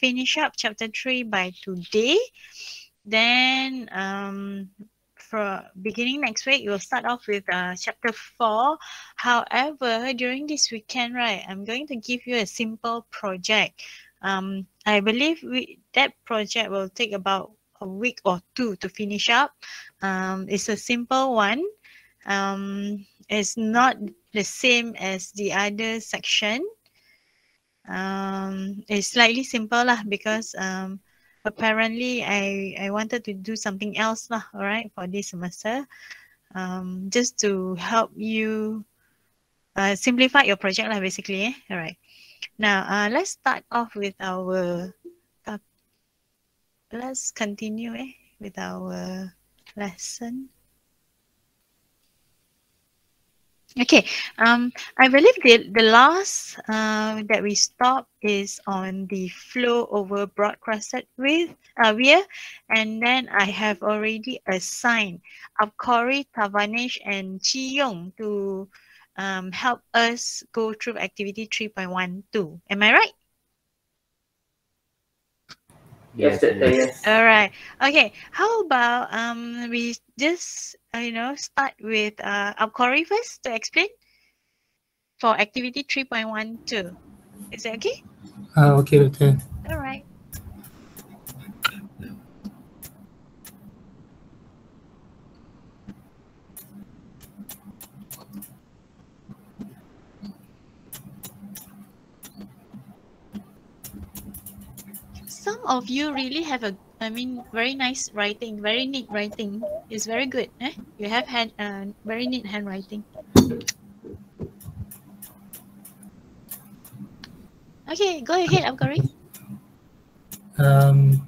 finish up chapter 3 by today. Then um, for beginning next week, we'll start off with uh, chapter 4. However, during this weekend, right, I'm going to give you a simple project. Um, I believe we, that project will take about a week or two to finish up. Um, it's a simple one. Um, it's not the same as the other section. Um, it's slightly simple lah because um, apparently I, I wanted to do something else lah, all right, for this semester. Um, just to help you uh, simplify your project lah, basically. Eh? All right. Now, uh, let's start off with our, uh, let's continue eh, with our lesson. Okay, um, I believe the, the last uh, that we stop is on the flow over broad crested with uh, weir, and then I have already assigned Abkori, Tavanesh, and Chi Yong to um, help us go through activity 3.12. Am I right? Yes, yes. yes. All right. Okay. How about um we just uh, you know start with uh Abkori first to explain for activity 3.12. Is that okay? Ah, okay, okay. All right. Some of you really have a, I mean, very nice writing, very neat writing. It's very good. Eh? You have had uh, very neat handwriting. Okay, go ahead, Abkari. Um,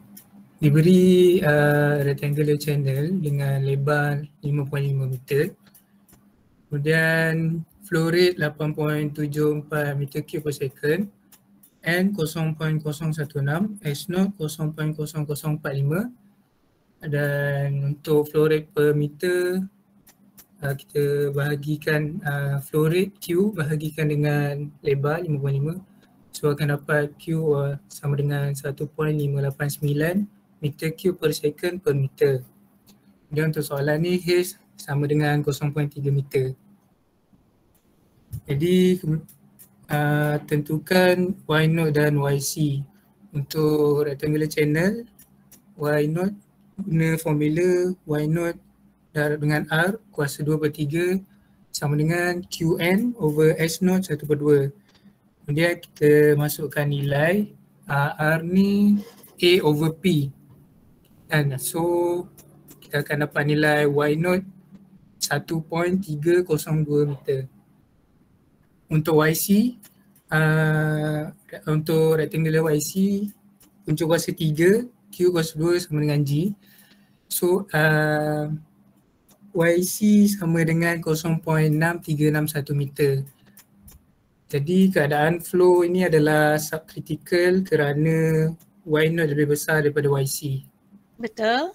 diberi uh, rectangular channel dengan lebar 5.5 meter. Kemudian flow rate 8.74 meter cube per second. N 0.016, S not 0.0045 dan untuk flow rate per meter uh, kita bahagikan uh, flow rate Q bahagikan dengan lebar 5.5 so akan dapat Q uh, sama dengan 1.589 meter cube per second per meter. Dan untuk soalan ni H sama dengan 0.3 meter. Jadi uh, tentukan Y node dan YC untuk rectangular channel Y node guna formula Y node dengan R kuasa 2 per 3 sama dengan QN over S node 1 per 2 kemudian kita masukkan nilai uh, R ni A over P. Dan so kita akan dapat nilai Y node 1.302 meter untuk YC uh, untuk rectangular YC punca kuasa 3 Q kuasa 2 sama dengan G. So uh, YC sama dengan 0.6361 meter. Jadi keadaan flow ini adalah subcritical kerana Y node lebih besar daripada YC Betul.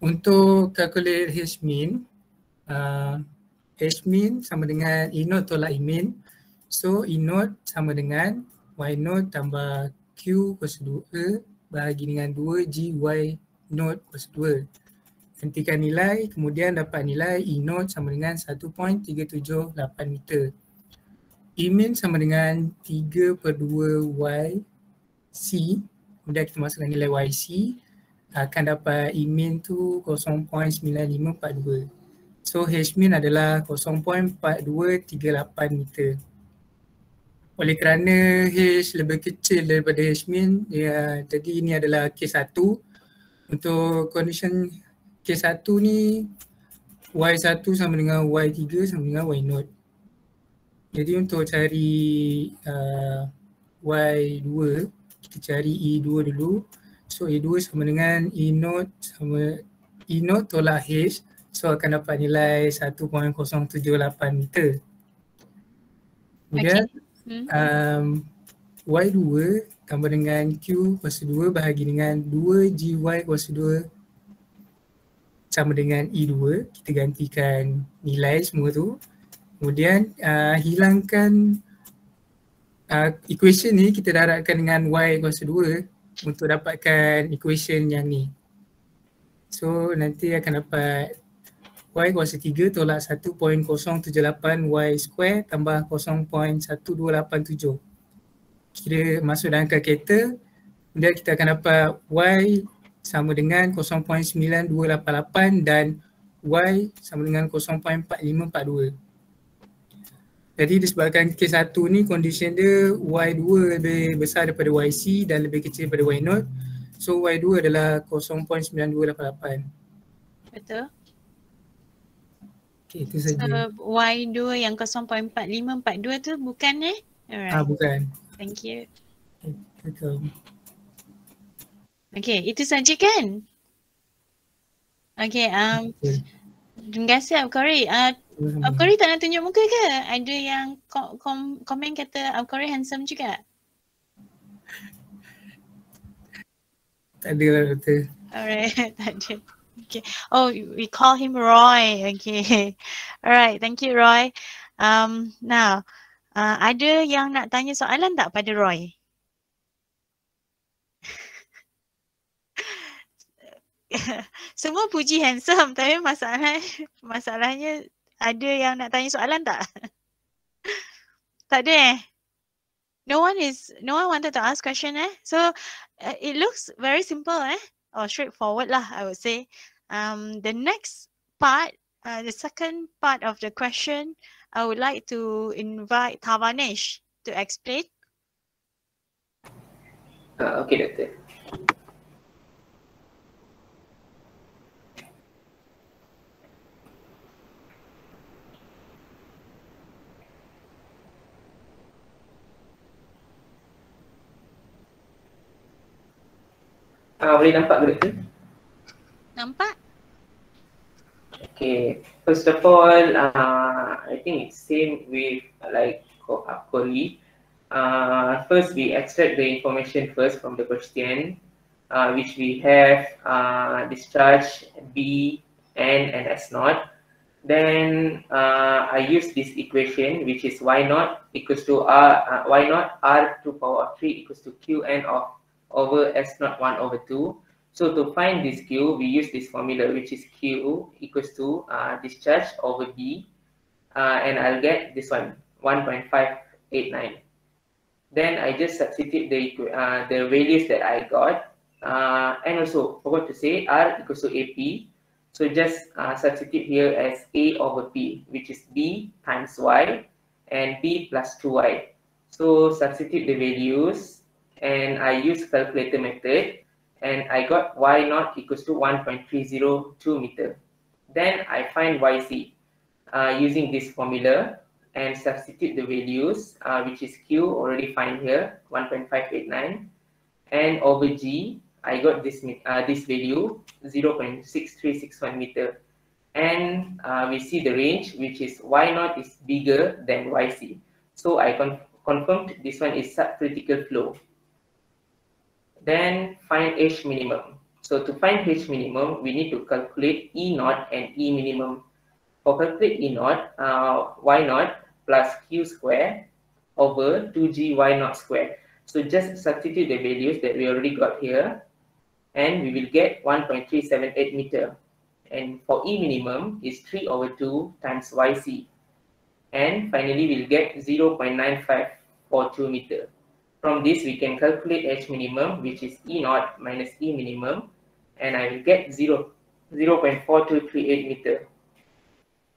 untuk calculate H min uh, H min sama dengan E node tolak E min So E node sama dengan Y node tambah Q kuasa 2 bahagi dengan 2 G Y node kuasa 2. Hentikan nilai kemudian dapat nilai E node sama dengan 1.378 meter. E min sama dengan 3 per 2 Y C kemudian kita masukkan nilai YC akan dapat E min tu 0.9542. So H min adalah 0.4238 meter oleh kerana H lebih kecil daripada H min ya, jadi ini adalah kes satu. Untuk condition kes satu ni Y1 sama dengan Y3 sama dengan Y node jadi untuk cari uh, Y2 kita cari E2 dulu. So E2 sama dengan E node sama E node tolak H so akan dapat nilai 1.078 meter. Kemudian okay um, Y2 tambah dengan Q kuasa 2 bahagi dengan 2 GY kuasa 2 sama dengan E2 kita gantikan nilai semua tu. Kemudian uh, hilangkan uh, equation ni kita darabkan dengan Y kuasa 2 untuk dapatkan equation yang ni. So nanti akan dapat y kuasa 3 tolak 1.078 y square tambah 0.1287. Kira masuk dalam kalkulator, kemudian kita akan dapat y sama dengan 0.9288 dan y sama dengan 0.4542. Jadi disebabkan kes satu ni condition dia Y2 lebih besar daripada YC dan lebih kecil daripada Y0. So Y2 adalah 0.9288. Betul. Okay, itu saja. So Y2 yang 0.4542 tu bukan eh? Alright. Ah bukan. Thank you. Betul. Okay, itu saja kan? Okay, um, Okay. terima kasih Abkari. Uh. Abkari tak nak tunjuk muka ke? Ada yang ko- kom- komen kata Abkari handsome juga? Tak ada lah betul. Alright, tak ada. Okay. Oh, we call him Roy. Okay. Alright, thank you Roy. Um, now, uh, ada yang nak tanya soalan tak pada Roy? Semua puji handsome tapi masalah masalahnya ada yang nak tanya soalan tak? tak ada eh? No one is no one wanted to ask question eh? So uh, it looks very simple eh? Or straightforward lah I would say. Um, the next part, uh, the second part of the question, I would like to invite Tavanesh to explain. Uh, okay, Doctor. Ah, boleh nampak ke? Nampak? Okay, first of all, uh, I think it's same with like co- uh. Uh, first, we extract the information first from the question, uh, which we have uh, discharge B, N, and S naught. Then uh, I use this equation, which is Y naught equals to R, uh, Y naught R to power of 3 equals to Q N of over S naught 1 over 2. So to find this Q, we use this formula, which is Q equals to uh, discharge over B, uh, and I'll get this one, 1.589. Then I just substitute the uh, the values that I got, uh, and also forgot to say R equals to AP. So just uh, substitute here as A over P, which is B times Y, and B plus 2Y. So substitute the values, and I use calculator method and I got y naught equals to 1.302 meter. Then I find yc uh, using this formula and substitute the values, uh, which is q already find here 1.589, and over g I got this uh, this value 0.6361 meter, and uh, we see the range which is y naught is bigger than yc. So I con- confirmed this one is subcritical flow then find H minimum. So to find H minimum, we need to calculate E naught and E minimum. For calculate E naught, uh, Y naught plus Q square over 2G Y naught square. So just substitute the values that we already got here and we will get 1.378 meter. And for E minimum is 3 over 2 times YC. And finally, we'll get 0.9542 meter. From this, we can calculate H minimum, which is E naught minus E minimum, and I will get 0, 0.4238 meter.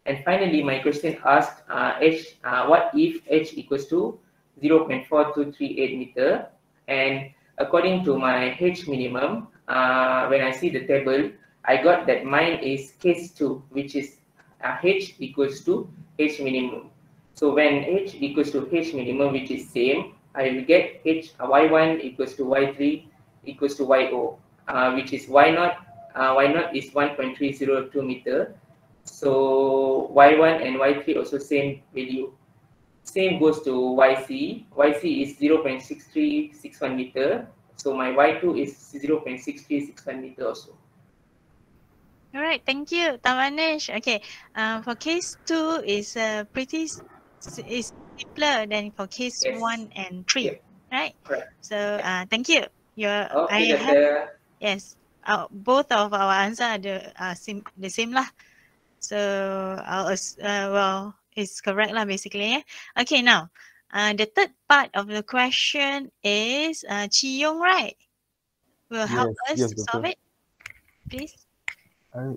And finally, my question asked uh, H, uh, what if H equals to 0.4238 meter? And according to my H minimum, uh, when I see the table, I got that mine is case 2, which is uh, H equals to H minimum. So when H equals to H minimum, which is same, I will get H uh, Y1 equals to Y3 equals to YO, uh, which is Y naught. Uh, y naught is 1.302 meter. So Y1 and Y3 also same value. Same goes to YC. YC is 0.6361 meter. So my Y2 is 0.6361 meter also. All right, thank you, Tavanesh. Okay, um, for case two is uh, pretty s- is simpler than for case Yes. one and three, Yeah. right? Correct. So uh, thank you. Your Okay, I have Doctor. yes. Uh, both of our answer are the uh, same the same lah. So I'll uh, well it's correct lah basically. Eh? Okay now. Uh, the third part of the question is uh, Chi Yong, right? Will help Yes, us yes, to solve it. Please. I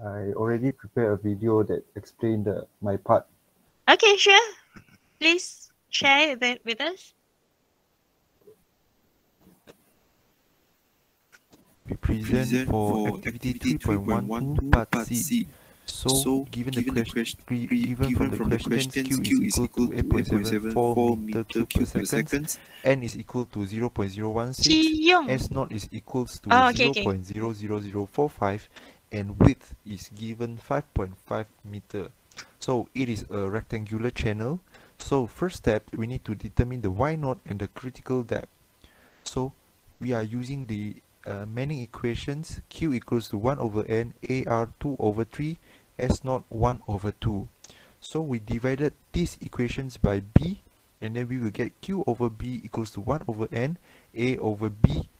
I already prepared a video that explained the, my part. Okay, sure. Please share it with us. We present for activity 3.12 part C. So, given the question, given from the question, Q is equal to 8.74 meter cube per second, N is equal to 0.016, Chi Yong. S naught is equals to Oh, okay, okay. 0.00045, and width is given 5.5 meter. So it is a rectangular channel. So first step, we need to determine the Y naught and the critical depth. So we are using the uh, Manning equations Q equals to 1 over N, AR 2 over 3, S naught 1 over 2. So we divided these equations by B and then we will get Q over B equals to 1 over N, A over B,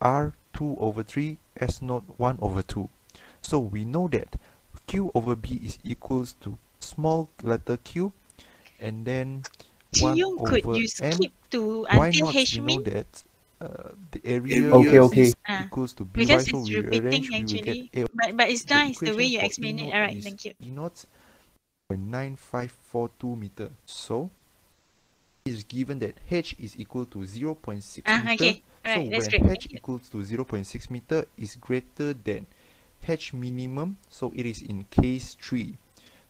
R 2 over 3, S naught 1 over 2. So we know that Q over B is equals to small letter q and then Chi 1 Yong, could over you n skip to why until not H we know min? that uh, the area Okay, okay. is Ah, equals to by Because so it's we repeating arrange we will actually. get a But but it's the nice the way you explain it. Alright, thank you. E naught 0.9542 meter So it is given that h is equal to 0.6 Ah, meter okay. so Alright, that's when great. h Thank you. equals to 0.6 meter is greater than h minimum so it is in case 3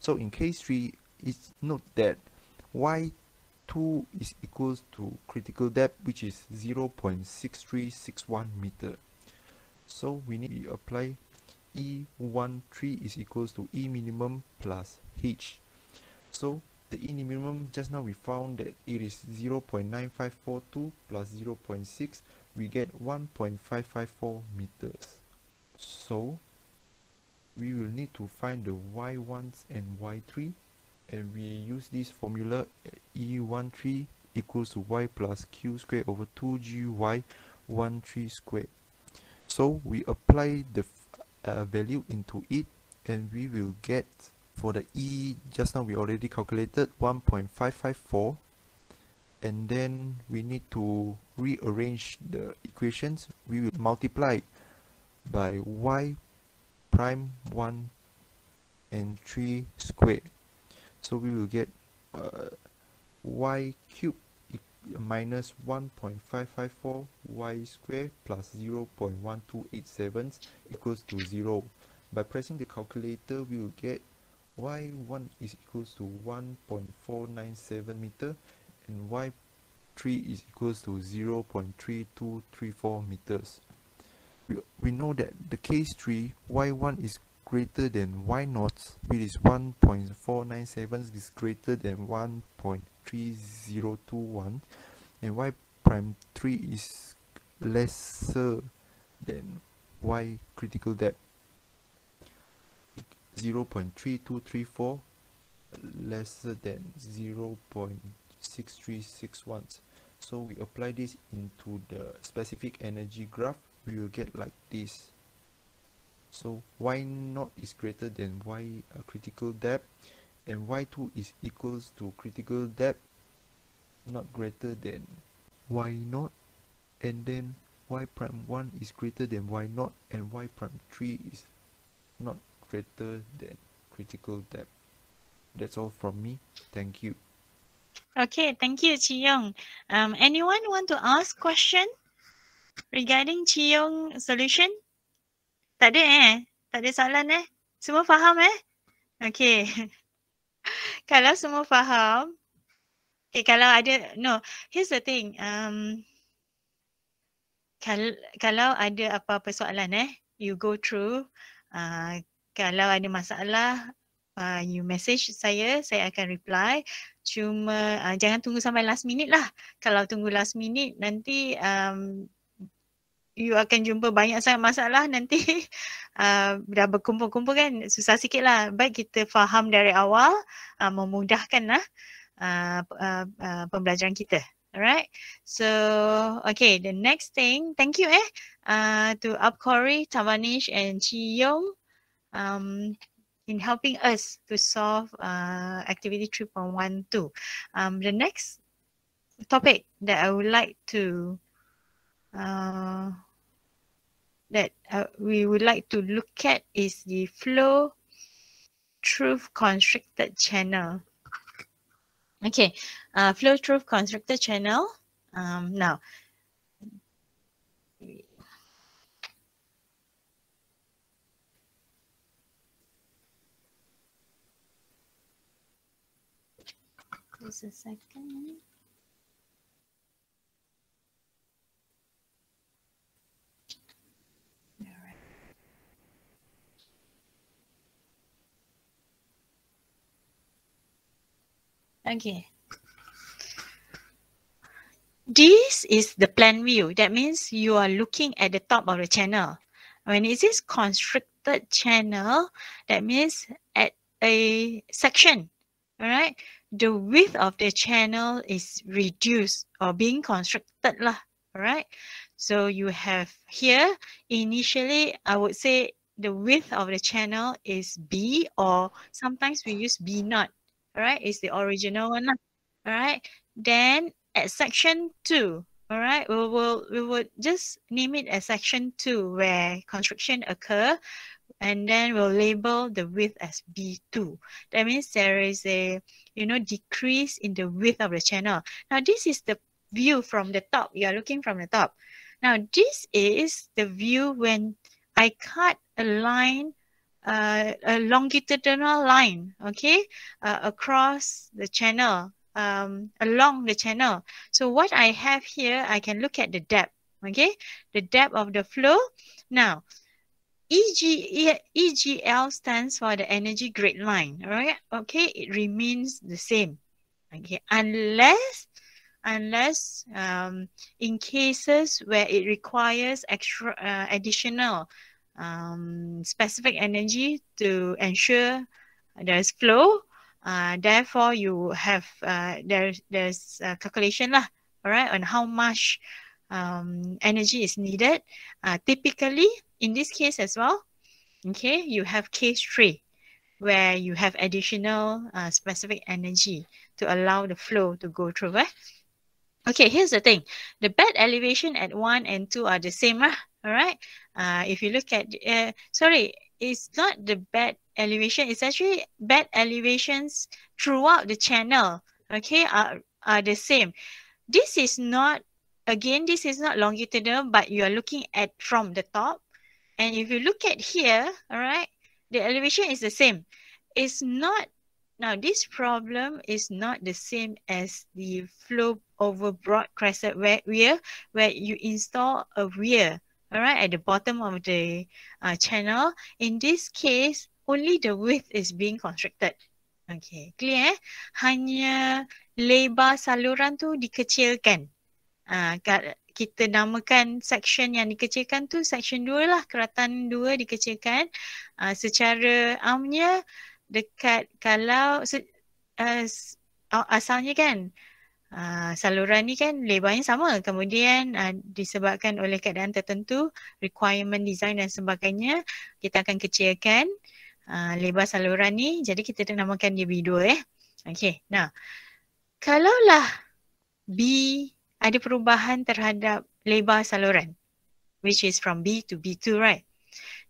so in case 3 it's note that y2 is equals to critical depth which is 0.6361 meter. So we need to apply e13 is equals to e minimum plus h. So the e minimum just now we found that it is 0.9542 plus 0.6 we get 1.554 meters. So we will need to find the y1s and y3 and we use this formula e13 equals to y plus q squared over 2gy 13 squared. So we apply the uh, value into it and we will get for the e just now we already calculated 1.554 and then we need to rearrange the equations. We will multiply by y prime 1 and 3 squared. So we will get uh, y cube e- minus 1.554 y squared plus 0.1287 equals to 0 by pressing the calculator we will get y1 is equals to 1.497 meter and y3 is equals to 0.3234 meters we, know that the case 3 y1 is greater than y naught which is 1.497 is greater than 1.3021 and y prime 3 is lesser than y critical depth 0.3234 lesser than 0.6361 so we apply this into the specific energy graph we will get like this? So y naught is greater than y uh, critical depth? And y2 is equals to critical depth not greater than y naught. And then y prime 1 is greater than y naught and y prime 3 is not greater than critical depth. That's all from me. Thank you. Okay, thank you, Chi Yong. Um, anyone want to ask question regarding Chi Yong solution? Tak ada eh? Tak ada soalan eh? Semua faham eh? Okay. kalau semua faham, okay, kalau ada, no, here's the thing. Um, kalau, kalau ada apa-apa soalan eh, you go through. Uh, kalau ada masalah, uh, you message saya, saya akan reply. Cuma uh, jangan tunggu sampai last minute lah. Kalau tunggu last minute nanti um, you akan jumpa banyak sangat masalah nanti uh, dah berkumpul-kumpul kan susah sikit lah. Baik kita faham dari awal uh, memudahkan lah uh, uh, uh, pembelajaran kita. Alright. So okay, the next thing, thank you eh uh to Upcori, Tavanish and Chi Yong um in helping us to solve uh activity 3.12. Um the next topic that I would like to uh that uh, we would like to look at is the flow through constricted channel. Okay, uh, flow through constricted channel. Um, now, just a second. Okay. This is the plan view. That means you are looking at the top of the channel. When it is constricted channel, that means at a section, all right, the width of the channel is reduced or being constricted lah, all right. So you have here, initially, I would say the width of the channel is B or sometimes we use B naught, all right, is the original one all right. Then at section two, all right, we will we would just name it as section two where constriction occur, and then we'll label the width as B2. That means there is a you know decrease in the width of the channel. Now this is the view from the top. You are looking from the top. Now this is the view when I cut a line uh, a longitudinal line, okay, uh, across the channel um, along the channel. So what I have here, I can look at the depth, okay? The depth of the flow. Now, EG, EGL stands for the energy grade line, right? Okay, it remains the same, okay? Unless, unless um, in cases where it requires extra uh, additional um, specific energy to ensure there's flow, uh, therefore, you have uh, there's there's a calculation lah, all right, on how much um, energy is needed. Uh, typically, in this case as well, okay, you have case three, where you have additional uh, specific energy to allow the flow to go through. Eh? Okay, here's the thing. The bed elevation at one and two are the same, lah, all right? Uh, if you look at, uh, sorry, it's not the bed elevation, it's actually bed elevations throughout the channel, okay, are, are the same. This is not, again, this is not longitudinal, but you are looking at from the top. And if you look at here, all right, the elevation is the same. It's not, now this problem is not the same as the flow over broad crested weir, where you install a weir, all right, at the bottom of the uh, channel. In this case, only the width is being constricted. Okay, clear eh? Hanya lebar saluran tu dikecilkan. Uh, kita namakan section yang dikecilkan tu section 2 lah. Keratan 2 dikecilkan. Uh, secara amnya dekat kalau uh, asalnya kan uh, saluran ni kan lebarnya sama. Kemudian uh, disebabkan oleh keadaan tertentu, requirement design dan sebagainya, kita akan kecilkan uh, lebar saluran ni. Jadi kita namakan dia B2 eh. Okay, nah. Kalaulah B ada perubahan terhadap lebar saluran, which is from B to B2, right?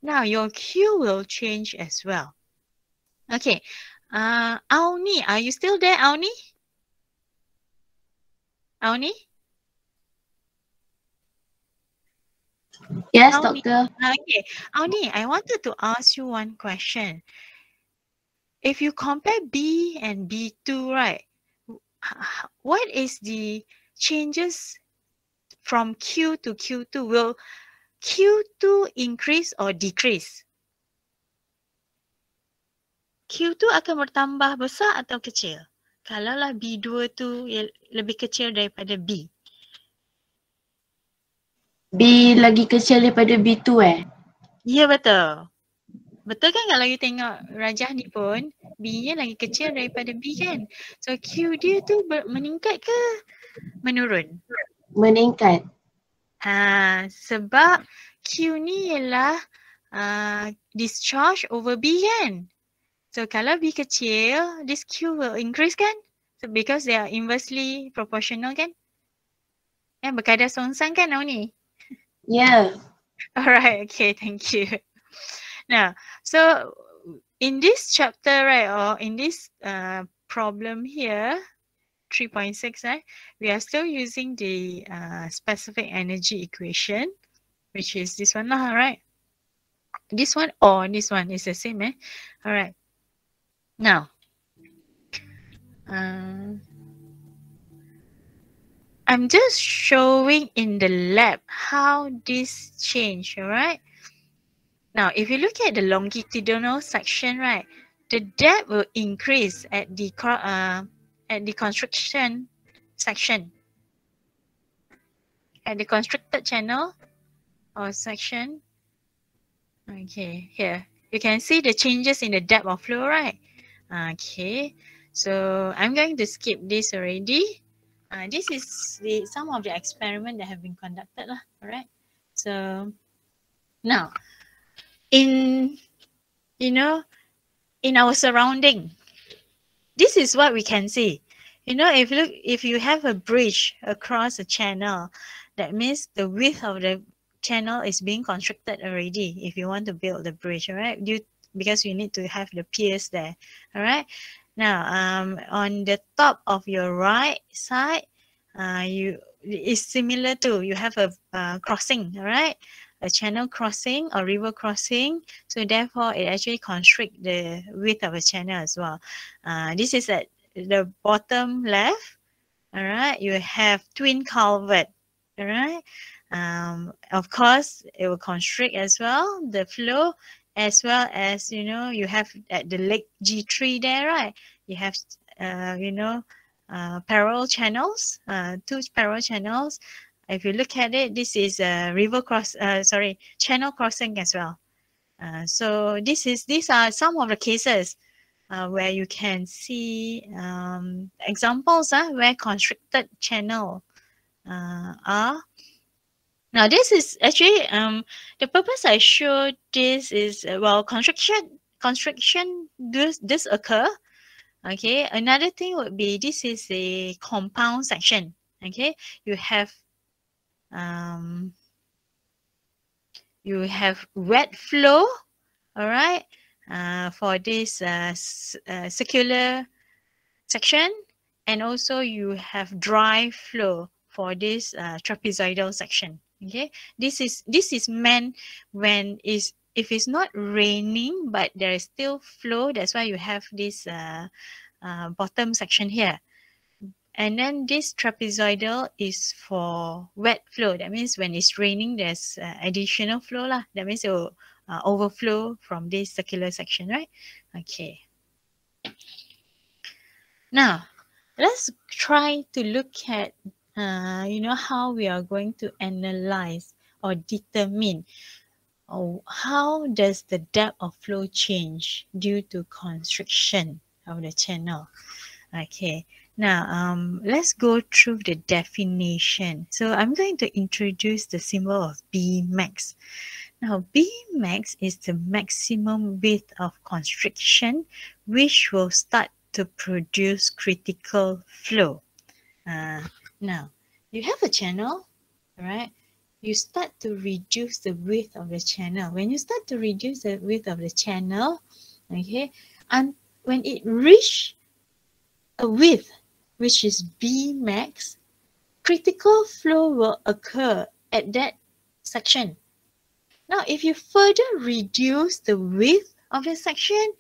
Now, your Q will change as well. Okay, uh, Auni, are you still there, Auni? Auni? Yes, Auni. doctor. Okay, Auni, I wanted to ask you one question. If you compare B and B2, right, what is the changes from Q to Q2? Will Q2 increase or decrease? Q2 akan bertambah besar atau kecil? Kalaulah B2 tu lebih kecil daripada B. B lagi kecil daripada B2 eh? Ya betul. Betul kan kalau you tengok rajah ni pun B nya lagi kecil daripada B kan. So Q dia tu meningkat ke menurun? Meningkat. Ha, sebab Q ni ialah uh, discharge over B kan? So kalau B kecil, this Q will increase kan? So because they are inversely proportional kan? Yang berkadar songsang kan now ni? Ya. Alright, okay, thank you. Now, so in this chapter, right, or in this uh, problem here, 3.6, right, we are still using the uh, specific energy equation, which is this one, lah, right? This one or this one is the same, eh? Alright. Now, uh, I'm just showing in the lab how this change, all right? Now, if you look at the longitudinal section, right, the depth will increase at the uh, at the constriction section. At the constricted channel or section. Okay, here. You can see the changes in the depth of flow, right? Okay, so I'm going to skip this already. Uh, this is the some of the experiment that have been conducted lah, alright? So now, in you know, in our surrounding, this is what we can see. You know, if you look, if you have a bridge across a channel, that means the width of the channel is being constructed already. If you want to build the bridge, alright, due because you need to have the piers there, alright. Now, um, on the top of your right side, uh, you is similar to you have a uh, crossing, all right? A channel crossing or river crossing. So therefore, it actually constrict the width of a channel as well. Uh, this is at the bottom left. All right, you have twin culvert. All right. Um, of course, it will constrict as well the flow as well as you know you have at the lake G3 there right? You have uh, you know uh, parallel channels uh, two parallel channels. If you look at it this is a river cross uh, sorry channel crossing as well. Uh, so this is these are some of the cases uh, where you can see um, examples uh, where constricted channel are now this is actually um the purpose I showed this is uh, well construction construction does this occur. Okay, another thing would be this is a compound section. Okay, you have um you have wet flow, all right, uh, for this uh, uh, circular section, and also you have dry flow for this uh, trapezoidal section okay? This is this is meant when is if it's not raining but there is still flow that's why you have this uh, uh, bottom section here. And then this trapezoidal is for wet flow. That means when it's raining there's uh, additional flow lah. That means it will uh, overflow from this circular section right? Okay. Now let's try to look at uh, you know, how we are going to analyze or determine oh, how does the depth of flow change due to constriction of the channel. Okay, now um, let's go through the definition. So I'm going to introduce the symbol of B max. Now B max is the maximum width of constriction which will start to produce critical flow. Uh, now, you have a channel, right? You start to reduce the width of the channel. When you start to reduce the width of the channel, okay, and when it reach a width which is B max, critical flow will occur at that section. Now, if you further reduce the width of the section,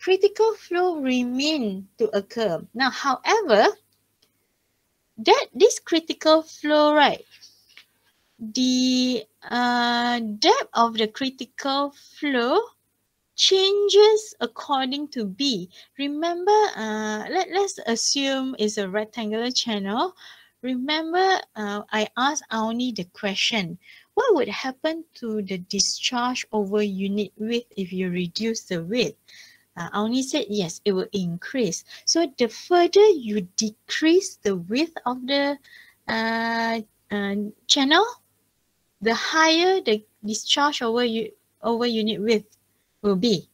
critical flow remain to occur. Now, however, that this critical flow, right? The uh, depth of the critical flow changes according to B. Remember, uh, let, let's assume it's a rectangular channel. Remember, uh, I asked only the question, what would happen to the discharge over unit width if you reduce the width? Uh, Auni said yes, it will increase. So the further you decrease the width of the uh, uh, channel, the higher the discharge over you over unit width will be.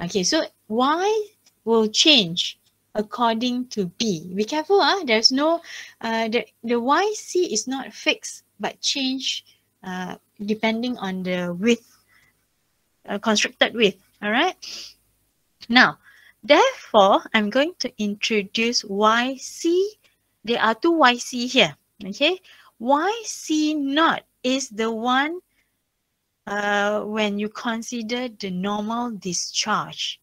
Okay, so Y will change according to B. Be careful, ah. There's no uh, the the YC is not fixed but change uh, depending on the width, uh, constructed width. All right. Now, therefore, I'm going to introduce YC. There are two YC here. Okay. YC naught is the one uh, when you consider the normal discharge.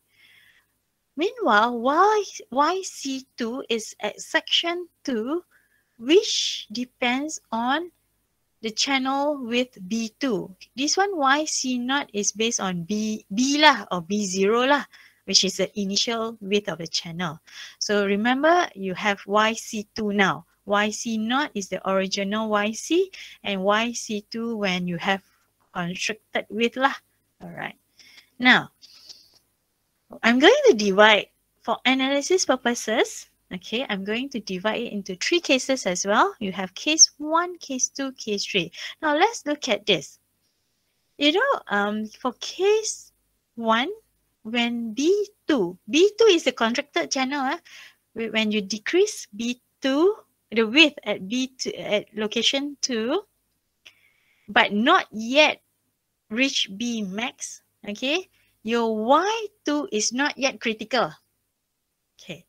Meanwhile, y, YC2 is at section 2, which depends on the channel with B2. This one YC naught is based on B, B lah or B0 lah, which is the initial width of the channel. So remember, you have YC2 now. YC naught is the original YC and YC2 when you have constructed width lah. All right. Now, I'm going to divide for analysis purposes. Okay, I'm going to divide it into three cases as well. You have case one, case two, case three. Now let's look at this. You know, um, for case one, when B2, B2 is the contracted channel. Eh? When you decrease B2, the width at B2 at location two, but not yet reach B max. Okay, your Y2 is not yet critical. Okay.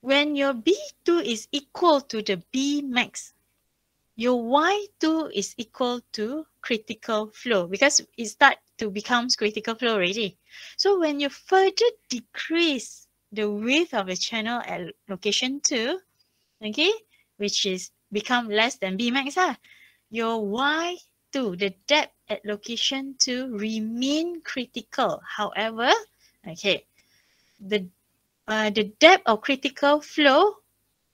When your B2 is equal to the B max, your Y2 is equal to critical flow because it start to becomes critical flow already. So when you further decrease the width of the channel at location 2, okay, which is become less than B max, ah, your Y2, the depth at location 2 remain critical. However, okay, the uh, the depth of critical flow,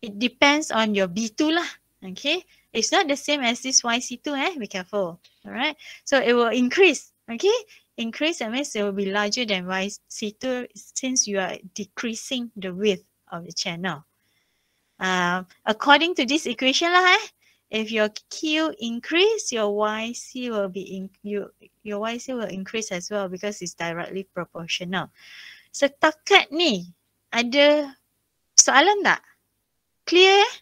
it depends on your B2 lah. Okay, it's not the same as this YC2 eh, be careful. All right, so it will increase. Okay, increase that means it will be larger than YC2 since you are decreasing the width of the channel. Uh, according to this equation lah eh, if your Q increase, your YC will be in you your YC will increase as well because it's directly proportional. Setakat ni ada soalan tak? Clear eh?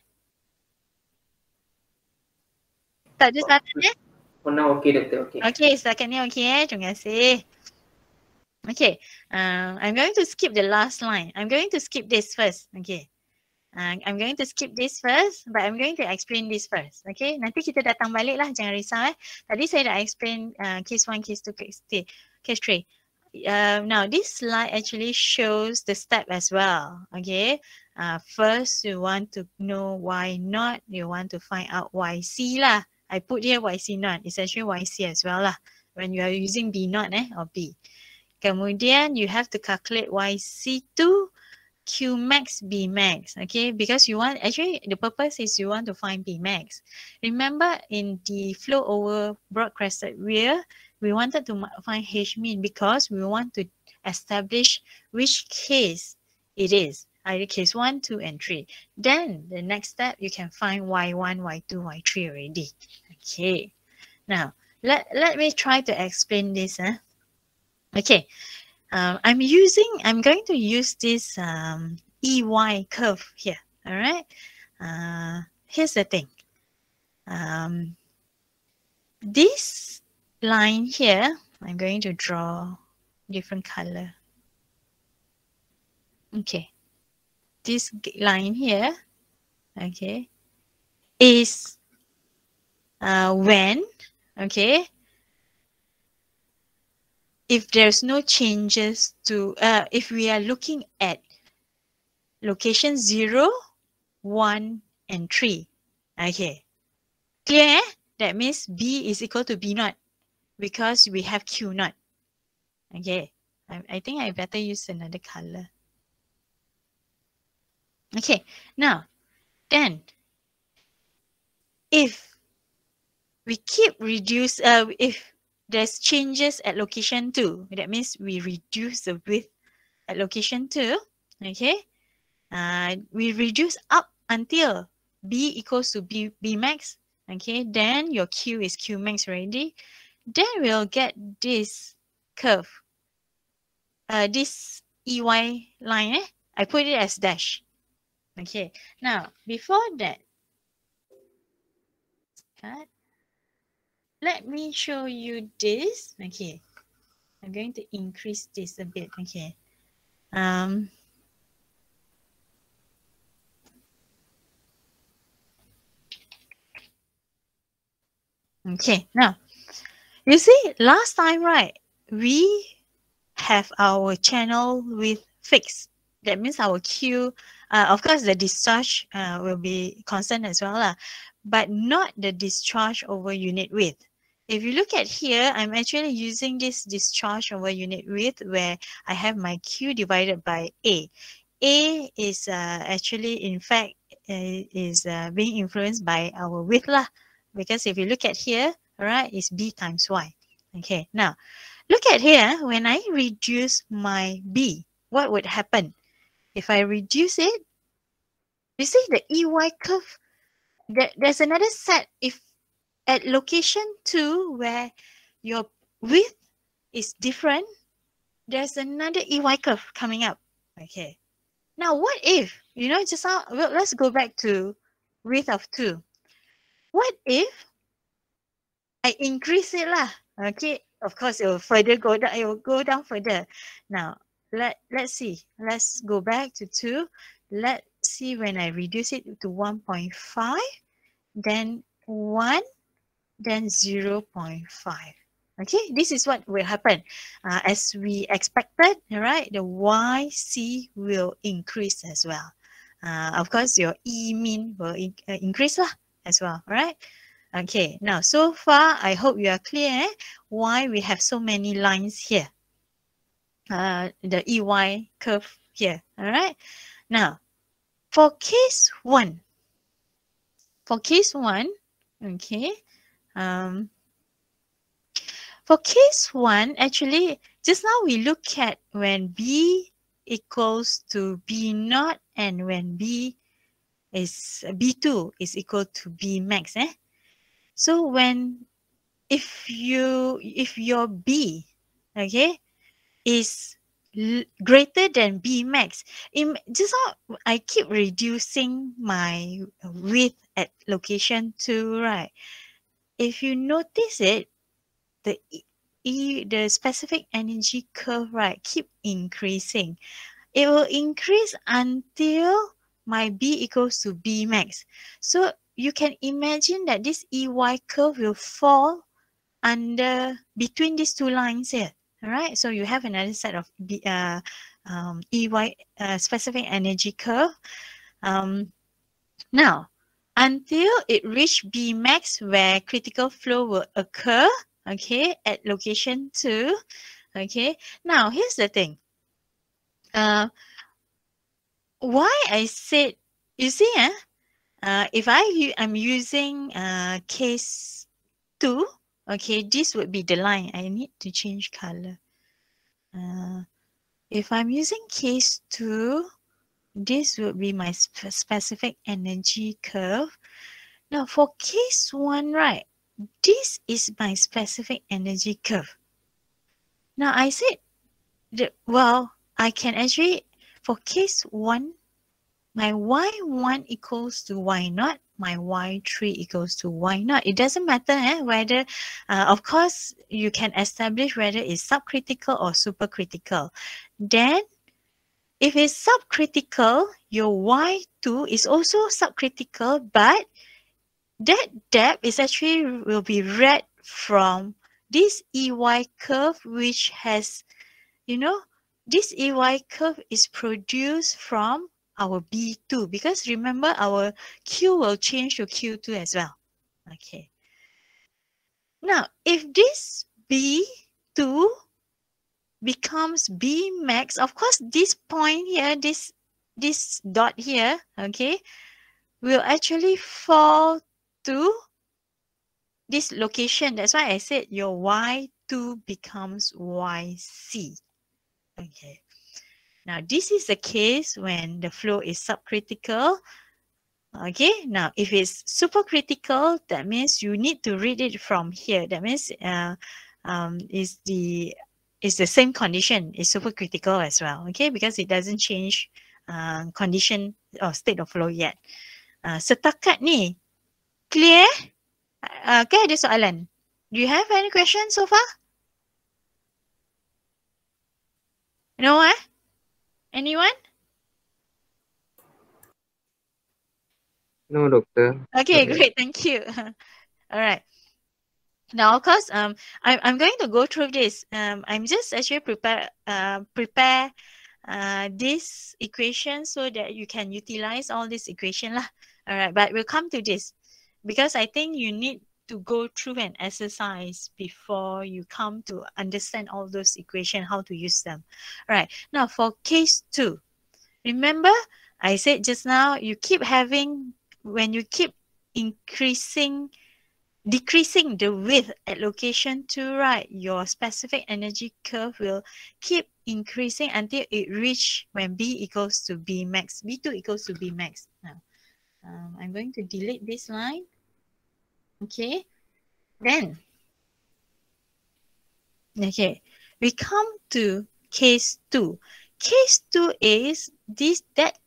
Tak ada soalan eh? For now, okay, Doctor. Okay. Okay, setakat ni okay eh. Terima kasih. Okay, uh, I'm going to skip the last line. I'm going to skip this first. Okay. Uh, I'm going to skip this first, but I'm going to explain this first. Okay, nanti kita datang balik lah, jangan risau eh. Tadi saya dah explain uh, case 1, case 2, case 3. Case 3. Uh, now, this slide actually shows the step as well. Okay, uh, first you want to know why not, you want to find out why C lah. I put here YC not, it's actually YC as well lah. When you are using B not eh, or B. Kemudian you have to calculate YC2 Q max, B max, okay? Because you want, actually the purpose is you want to find B max. Remember in the flow over broad crested weir, we wanted to find H mean because we want to establish which case it is, either case 1, 2, and 3. Then the next step, you can find Y1, Y2, Y3 already. Okay, now let, let me try to explain this. Eh? Okay, um, I'm using, I'm going to use this um, EY curve here, all right? Uh, here's the thing. Um, this line here, I'm going to draw different color. Okay, this line here, okay, is uh, when, okay, if there's no changes to, uh, if we are looking at location 0, 1, and 3. Okay. Clear? Eh? That means B is equal to B naught because we have Q naught. Okay. I, I think I better use another color. Okay. Now, then, if we keep reduce, uh, if there's changes at location two. That means we reduce the width at location 2, okay, uh, we reduce up until B equals to B, B max, okay, then your Q is Q max already. Then we'll get this curve, uh, this EY line, eh? I put it as dash. Okay, now before that, cut. Let me show you this. Okay, I'm going to increase this a bit. Okay, um, okay, now you see last time, right? We have our channel with fixed. That means our Q, uh, of course, the discharge uh, will be constant as well, uh, but not the discharge over unit width. If you look at here, I'm actually using this discharge over unit width where I have my Q divided by A. A is uh, actually, in fact, uh, is uh, being influenced by our width lah. Because if you look at here, all right, it's B times Y. Okay, now look at here, when I reduce my B, what would happen? If I reduce it, you see the EY curve, there, there's another set. If at location two where your width is different, there's another EY curve coming up. Okay. Now, what if, you know, just now, well, let's go back to width of two. What if I increase it lah? Okay, of course, it will further go down, it will go down further. Now, let, let's see, let's go back to two. Let's see when I reduce it to 1.5, then 1, then 0 0.5. Okay, this is what will happen. Uh, as we expected, right, the YC will increase as well. Uh, of course, your E min will in, uh, increase lah as well, right? Okay, now so far, I hope you are clear eh, why we have so many lines here. Uh, the EY curve here, all right? Now, for case one, for case one, okay, um, for case one, actually, just now we look at when B equals to B naught and when B is B2 is equal to B max. Eh? So when if you if your B okay is greater than B max, in just now I keep reducing my width at location two, right? If you notice it, the E, the specific energy curve, right, keep increasing. It will increase until my B equals to B max. So you can imagine that this EY curve will fall under between these two lines here. All right, so you have another set of B, uh, um, EY uh, specific energy curve. Um, now, until it reach B max where critical flow will occur, okay, at location two, okay. Now, here's the thing. Uh, why I said, you see, eh, uh, if I, I am using uh, case 2, okay, this would be the line. I need to change color. Uh, if I'm using case 2, this would be my sp specific energy curve. Now for case 1, right, this is my specific energy curve. Now I said, that, well, I can actually, for case 1, my y1 equals to y naught, my y3 equals to y naught. It doesn't matter eh, whether, uh, of course, you can establish whether it's subcritical or supercritical. Then, if it's subcritical, your y2 is also subcritical, but that depth is actually will be read from this EY curve, which has, you know, this EY curve is produced from our B2 because remember our Q will change to Q2 as well. Okay. Now, if this B2 becomes B max, of course, this point here, this, this dot here, okay, will actually fall to this location. That's why I said your Y2 becomes YC. Okay. Now, this is the case when the flow is subcritical. Okay, now if it's supercritical, that means you need to read it from here. That means uh, um, is the is the same condition, is supercritical as well. Okay, because it doesn't change uh, condition or state of flow yet. Uh, setakat ni, clear? Uh, okay, ada soalan. Do you have any questions so far? No, eh? Anyone? No, doctor. Okay, Okay. great. Thank you. All right. Now, of course, um, I'm I'm going to go through this. Um, I'm just actually prepare uh prepare uh this equation so that you can utilize all this equation lah. All right, but we'll come to this because I think you need to go through an exercise before you come to understand all those equation how to use them. All right. Now for case two, remember I said just now you keep having when you keep increasing decreasing the width at location 2 right? Your specific energy curve will keep increasing until it reach when b equals to b max. B2 equals to b max. Now um, i'm going to delete this line. Okay. Then okay. We come to case 2 case 2 is this that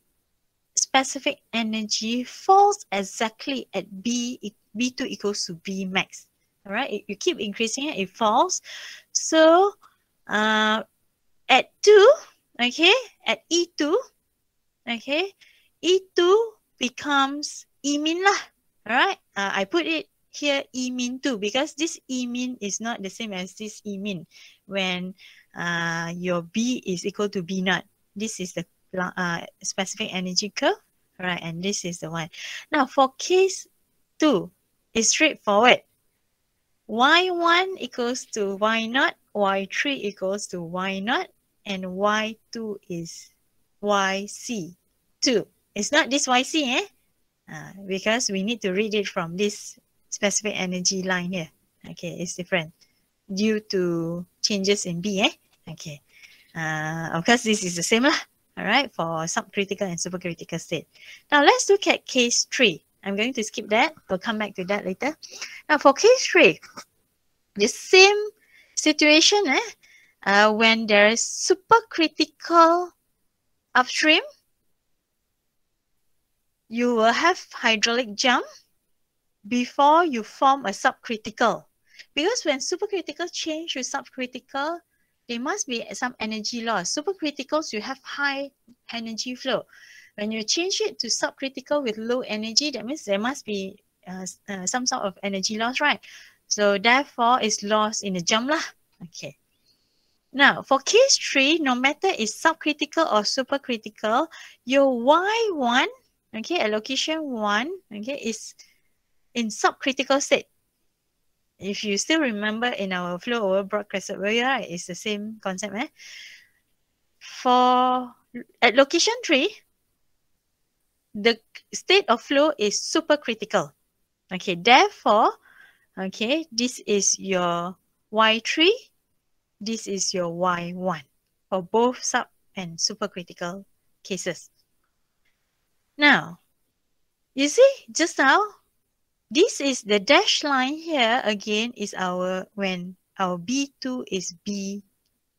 specific energy falls exactly at B, e- B2 equals to B max. All right, you keep increasing it, it falls. So uh, at 2, okay, at E2, okay, E2 becomes E min lah. All right, uh, I put it here E min 2 because this E min is not the same as this E min when uh, your B is equal to B naught. This is the uh, specific energy curve, right? And this is the one. Now for case two, it's straightforward. Y1 equals to Y naught, Y3 equals to Y naught, and Y2 is YC2. It's not this YC, eh? Uh, because we need to read it from this specific energy line here. Okay, it's different due to changes in B, eh? Okay. Uh, of course, this is the same lah all right, for subcritical and supercritical state. Now let's look at case three. I'm going to skip that. We'll come back to that later. Now for case three, the same situation, eh? Uh, when there is supercritical upstream, you will have hydraulic jump before you form a subcritical. Because when supercritical change to subcritical, there must be some energy loss. Supercriticals, you have high energy flow. When you change it to subcritical with low energy, that means there must be uh, uh, some sort of energy loss, right? So therefore, it's lost in the jump lah. Okay. Now, for case three, no matter it's subcritical or supercritical, your Y1, okay, allocation one, okay, is in subcritical state if you still remember in our flow over broad crested weir, right, it's the same concept, eh? For at location three, the state of flow is supercritical. Okay, therefore, okay, this is your Y3, this is your Y1 for both sub and supercritical cases. Now, you see, just now, this is the dash line here again is our when our B2 is B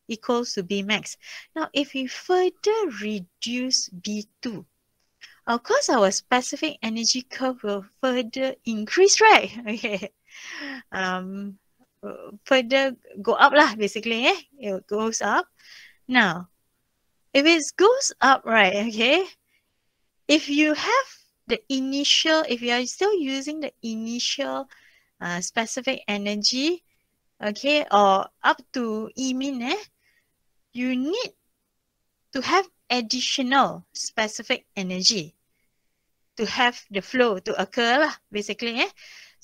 equals to B max. Now, if we further reduce B2, of course, our specific energy curve will further increase, right? Okay. Um, further go up lah, basically, eh? It goes up. Now, if it goes up, right, okay, if you have the initial, if you are still using the initial uh, specific energy, okay, or up to E min, eh, you need to have additional specific energy to have the flow to occur lah, basically, eh.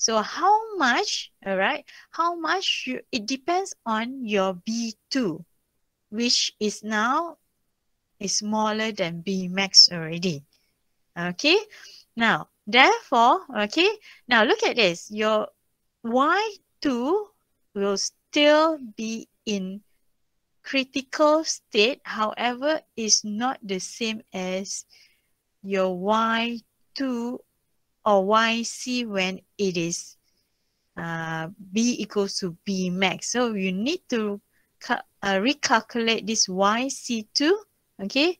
So how much, all right, how much you, it depends on your B2, which is now is smaller than B max already. Okay, now, therefore, okay, now look at this. Your Y2 will still be in critical state, however, is not the same as your Y2 or YC when it is uh, B equals to B max. So you need to uh, recalculate this YC2, okay,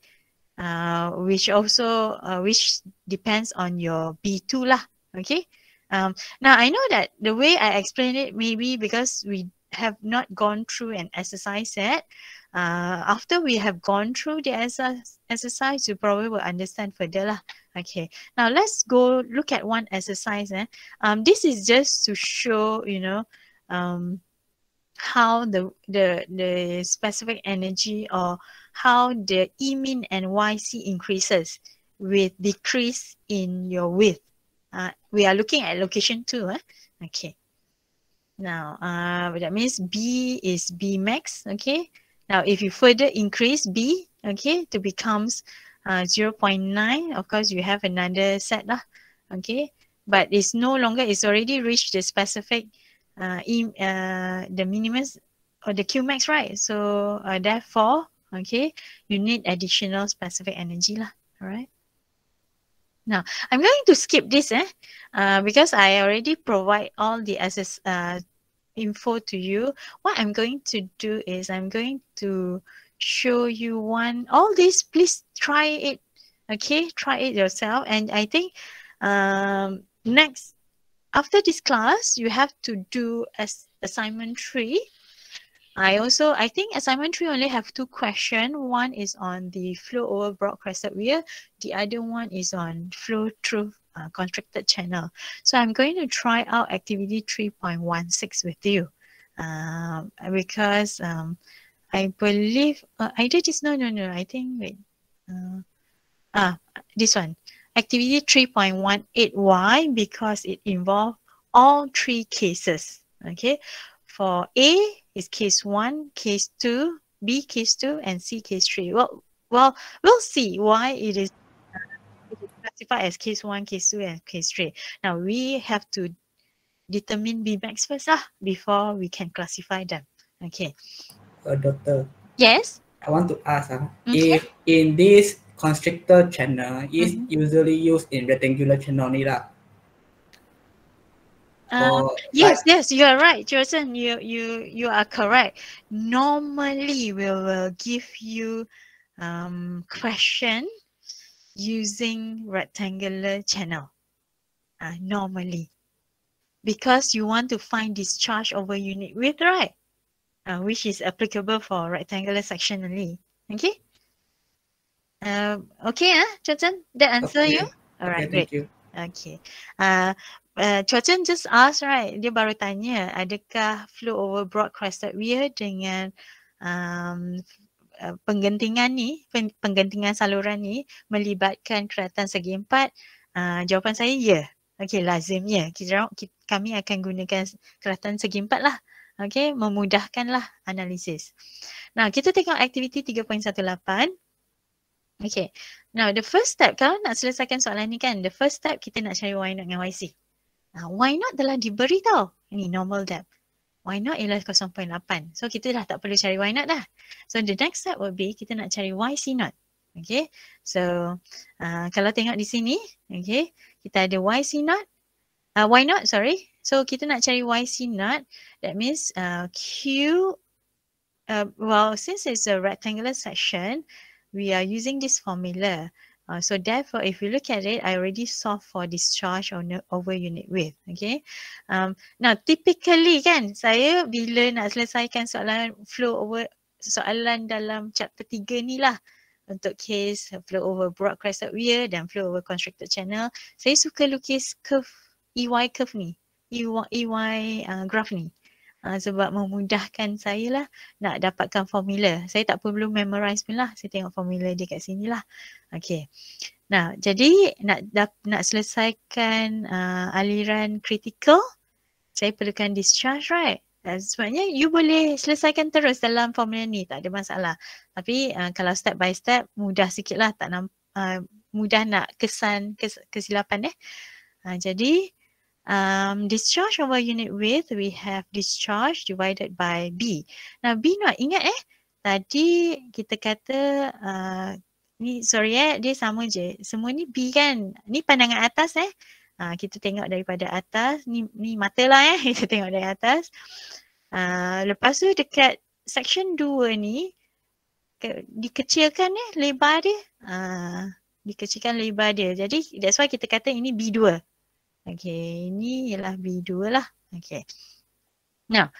uh, which also, uh, which depends on your B2 lah, okay. Um, now I know that the way I explain it maybe because we have not gone through an exercise yet. Uh, after we have gone through the exercise, you probably will understand further lah. Okay, now let's go look at one exercise. Eh? Um, this is just to show, you know, um, how the, the, the specific energy or how the E min and YC increases with decrease in your width. Uh, we are looking at location two. Eh? Okay. Now, uh, that means B is B max. Okay. Now, if you further increase B, okay, to becomes uh, 0.9, of course, you have another set lah. Okay. But it's no longer, it's already reached the specific, uh, in, uh, the minimum or the Q max, right? So, uh, therefore, okay, you need additional specific energy lah. All right. Now, I'm going to skip this eh, uh, because I already provide all the SS, uh, info to you. What I'm going to do is I'm going to show you one. All this, please try it. Okay, try it yourself. And I think um, next, after this class, you have to do as assignment three. I also, I think assignment three only have two questions. One is on the flow over broad crested weir. The other one is on flow through uh, contracted channel. So I'm going to try out activity 3.16 with you um, because um, I believe uh, I did this. No, no, no. I think wait. Uh, ah, this one. Activity 3.18. Why? Because it involves all three cases. Okay. For A is case one, case two, B case two, and C case three. Well, well, we'll see why it is, classified as case one, case two, and case three. Now we have to determine B max first lah, before we can classify them. Okay. Uh, doctor, Yes. I want to ask uh, Okay. if in this constrictor channel is Mhm. usually used in rectangular channel ni lah. Um, Or Yes, yes, you are right, Johnson. You you you are correct. Normally, we will give you um question using rectangular channel. Uh, normally, because you want to find discharge over unit width, right? Uh, which is applicable for rectangular section only. Okay. Um. Okay, ah, Johnson. That answer Okay. you? All right, okay, great. thank you. Okay. Uh, uh, Chochen just asked, right? Dia baru tanya, adakah flow over broad crested weir dengan um, uh, penggentingan ni, pen, penggentingan saluran ni melibatkan keratan segi empat? Uh, jawapan saya, ya. Okay, lazimnya. Kita, kita, kami akan gunakan keratan segi empat lah. Okay, memudahkanlah analisis. Nah, kita tengok aktiviti 3.18. Okay. Now, the first step, kalau nak selesaikan soalan ni kan, the first step kita nak cari Y0 dengan YC. Nah, Y0 telah diberi tau. Ini normal depth. Y0 ialah 0.8. So, kita dah tak perlu cari Y0 dah. So, the next step will be kita nak cari YC0. Okay. So, uh, kalau tengok di sini, okay, kita ada YC0, uh, Y0, sorry. So, kita nak cari YC0. That means uh, Q, uh, well, since it's a rectangular section, we are using this formula. Uh, so therefore, if you look at it, I already solved for discharge on over unit width. Okay. Um, now, typically kan, saya bila nak selesaikan soalan flow over soalan dalam chapter 3 ni lah untuk case flow over broad crested weir dan flow over constricted channel, saya suka lukis curve EY curve ni, EY, EY uh, graph ni. Uh, sebab memudahkan saya lah nak dapatkan formula. Saya tak perlu memorize pun lah. Saya tengok formula dia kat sini lah. Okay. Nah, jadi nak nak selesaikan uh, aliran critical, saya perlukan discharge, right? Dan sebabnya you boleh selesaikan terus dalam formula ni, tak ada masalah. Tapi uh, kalau step by step, mudah sikit lah. Tak namp, uh, mudah nak kesan kes, kesilapan eh. Uh, jadi, um, discharge over unit width, we have discharge divided by B. Now B not ingat eh, tadi kita kata uh, ni sorry eh dia sama je. Semua ni B kan. Ni pandangan atas eh. Uh, kita tengok daripada atas. Ni ni mata lah eh. Kita tengok dari atas. Uh, lepas tu dekat section 2 ni ke, dikecilkan eh lebar dia. Uh, dikecilkan lebar dia. Jadi that's why kita kata ini B2. Okay, ini ialah B2 lah. Okay. Now,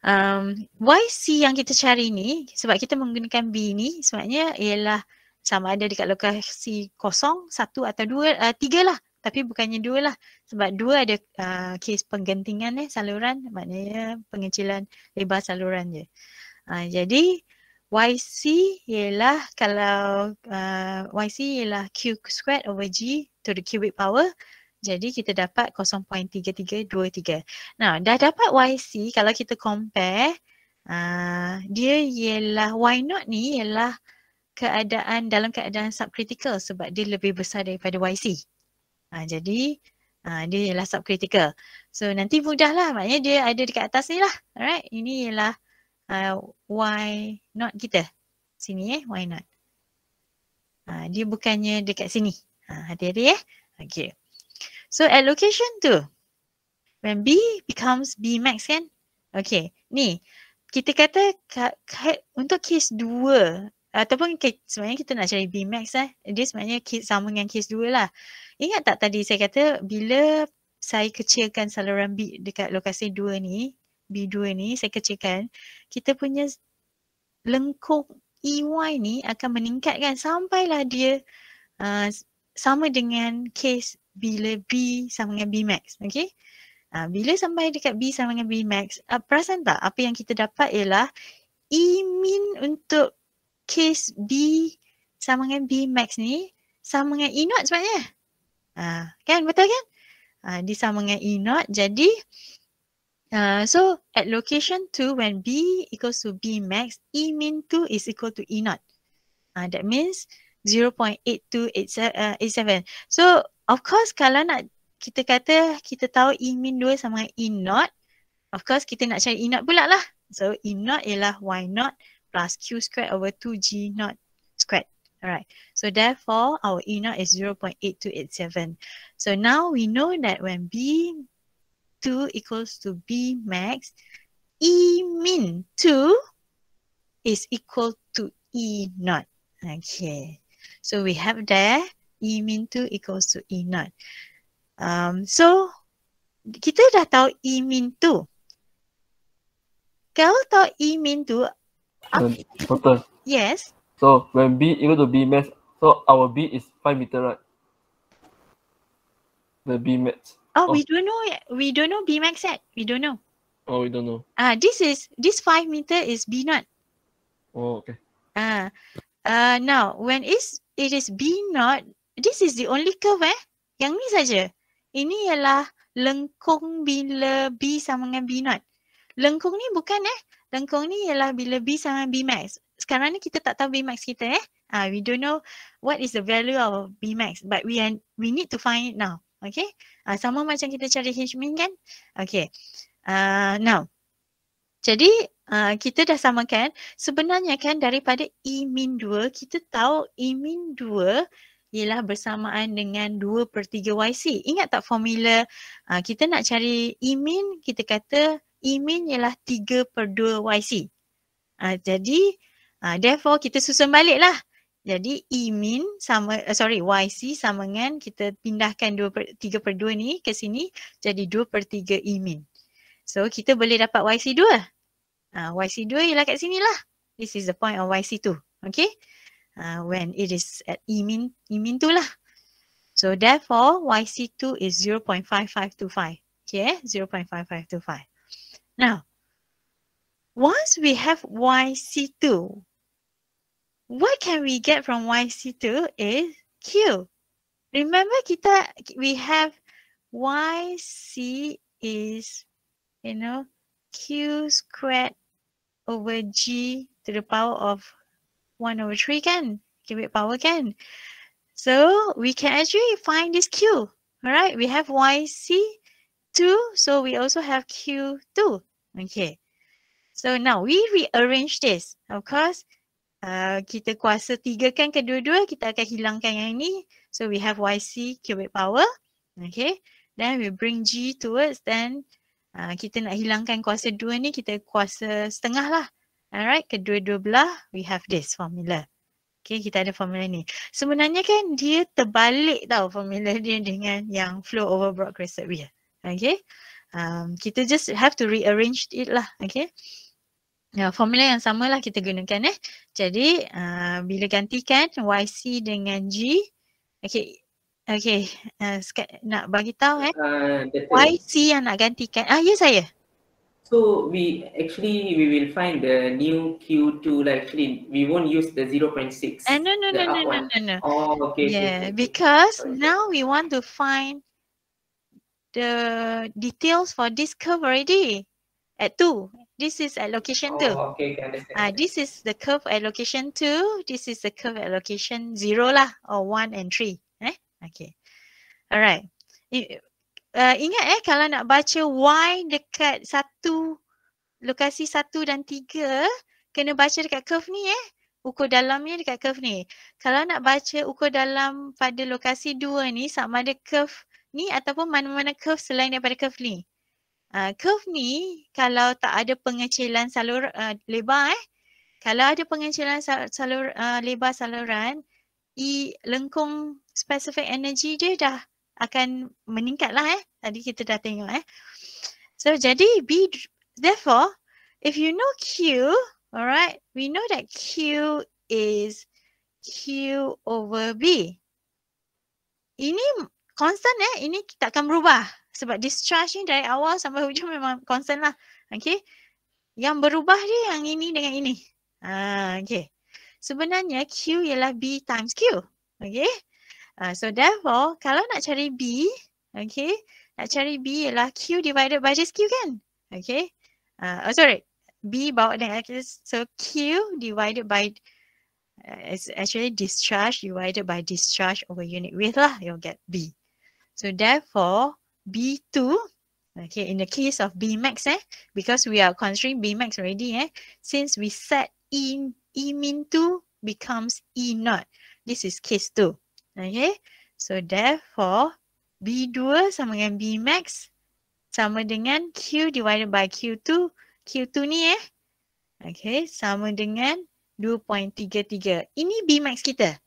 um, YC yang kita cari ni sebab kita menggunakan B ni sebabnya ialah sama ada dekat lokasi kosong, satu atau dua, uh, tiga lah. Tapi bukannya dua lah. Sebab dua ada uh, kes penggentingan eh, saluran. Maknanya pengecilan lebar saluran je. Uh, jadi YC ialah kalau uh, YC ialah Q squared over G to the cubic power. Jadi kita dapat 0.3323. Nah dah dapat YC kalau kita compare. Uh, dia ialah Y naught ni ialah keadaan dalam keadaan subcritical sebab dia lebih besar daripada YC. Ha, jadi ha, dia ialah subcritical. So nanti mudahlah maknanya dia ada dekat atas ni lah. Alright, ini ialah uh, Y not kita. Sini eh, Y not. Ha, dia bukannya dekat sini. Ha, hati-hati eh. Okay. So at location tu, when B becomes B max kan? Okay, ni kita kata untuk case 2 ataupun sebenarnya kita nak cari Bmax eh. Dia sebenarnya sama dengan case 2 lah. Ingat tak tadi saya kata bila saya kecilkan saluran B dekat lokasi 2 ni, B2 ni saya kecilkan, kita punya lengkung EY ni akan meningkatkan sampailah dia uh, sama dengan case bila B sama dengan Bmax. Okay? Uh, bila sampai dekat B sama dengan Bmax, uh, perasan tak apa yang kita dapat ialah E min untuk case B sama dengan B max ni sama dengan E naught sebenarnya. Ha, kan betul kan? Ha, dia sama dengan E naught jadi uh, so at location 2 when B equals to B max E min 2 is equal to E naught. Ha, that means 0.8287. Uh, so of course kalau nak kita kata kita tahu E min 2 sama dengan E naught of course kita nak cari E naught pula lah. So E naught ialah Y naught plus q squared over 2g naught squared. Alright, so therefore our E naught is 0.8287. So now we know that when B2 equals to B max, E min 2 is equal to E naught. Okay, so we have there E min 2 equals to E naught. Um, so kita dah tahu E min 2. Kalau tahu E min 2, Um. Yes. So when B equal to B max, so our B is five meter, right? The B max. Oh, oh, we don't know. We don't know B max yet. We don't know. Oh, we don't know. Ah, uh, this is this five meter is B naught. Oh, okay. Ah, uh, uh, now when is it is B naught, this is the only curve eh. Yang ni saja. Ini ialah lengkung bila B sama dengan B naught. Lengkung ni bukan eh lengkung ni ialah bila B sama B max. Sekarang ni kita tak tahu B max kita eh. Ah, uh, we don't know what is the value of B max but we are, we need to find it now. Okay. Ah, uh, sama macam kita cari H min kan? Okay. Uh, now. Jadi uh, kita dah samakan sebenarnya kan daripada E min 2 kita tahu E min 2 ialah bersamaan dengan 2 per 3 YC. Ingat tak formula uh, kita nak cari E kita kata E ialah 3 per 2 YC. Uh, jadi uh, therefore kita susun balik lah. Jadi E sama, uh, sorry YC sama dengan kita pindahkan 2 per, 3 per 2 ni ke sini jadi 2 per 3 E. So kita boleh dapat YC 2. Uh, YC 2 ialah kat sini lah. This is the point of YC 2. Okay. Uh, when it is at E min, E min 2 lah. So therefore YC 2 is 0.5525. Okay, 0.5525. Now, once we have YC2, what can we get from YC2 is Q. Remember kita, we have YC is, you know, Q squared over G to the power of 1 over 3 can, cubic power can. So we can actually find this Q. All right, we have YC 2, so we also have Q2. Okay. So now we rearrange this. Of course, uh, kita kuasa tiga kan kedua-dua, kita akan hilangkan yang ini. So we have YC cubic power. Okay. Then we bring G towards then uh, kita nak hilangkan kuasa dua ni, kita kuasa setengah lah. Alright, kedua-dua belah we have this formula. Okay, kita ada formula ni. Sebenarnya kan dia terbalik tau formula dia dengan yang flow over broad crested wheel. Okay. Um, kita just have to rearrange it lah. Okay. Ya, formula yang sama lah kita gunakan eh. Jadi uh, bila gantikan YC dengan G. Okay. Okay. Uh, nak bagi tahu eh. Uh, YC yang nak gantikan. Ah, ya saya. So we actually we will find the new Q2 like actually we won't use the 0.6. Uh, no no no no, no no no Oh okay. Yeah, okay. because Sorry. now we want to find the details for this curve already at 2. This is at location 2. Oh, okay, okay, understand. Uh, this is the curve at location 2. This is the curve at location 0 lah or 1 and 3. Eh? Okay. Alright. I- Uh, ingat eh kalau nak baca Y dekat satu lokasi satu dan tiga kena baca dekat curve ni eh. Ukur dalamnya dekat curve ni. Kalau nak baca ukur dalam pada lokasi dua ni sama ada curve ni ataupun mana-mana curve selain daripada curve ni. Uh, curve ni kalau tak ada pengecilan salur uh, lebar eh. Kalau ada pengecilan sal- salur uh, lebar saluran, i lengkung specific energy dia dah akan meningkat lah eh. Tadi kita dah tengok eh. So jadi B therefore if you know Q, alright, we know that Q is Q over B. Ini constant eh, ini tak akan berubah sebab discharge ni dari awal sampai hujung memang constant lah. Okay. Yang berubah dia yang ini dengan ini. Ah, okay. Sebenarnya Q ialah B times Q. Okay. Uh, so therefore, kalau nak cari B, okay, nak cari B ialah Q divided by this Q kan? Okay. Uh, oh sorry, B bawa dengan X. So Q divided by, uh, it's actually discharge divided by discharge over unit width lah, you'll get B. So therefore, B2, okay, in the case of B max eh, because we are considering B max already eh, since we set E, E min 2 becomes E naught. This is case 2. Okay, so therefore B2 sama dengan B max sama dengan Q divided by Q2. Q2 ni eh. Okay, sama dengan 2.33. Ini B max kita.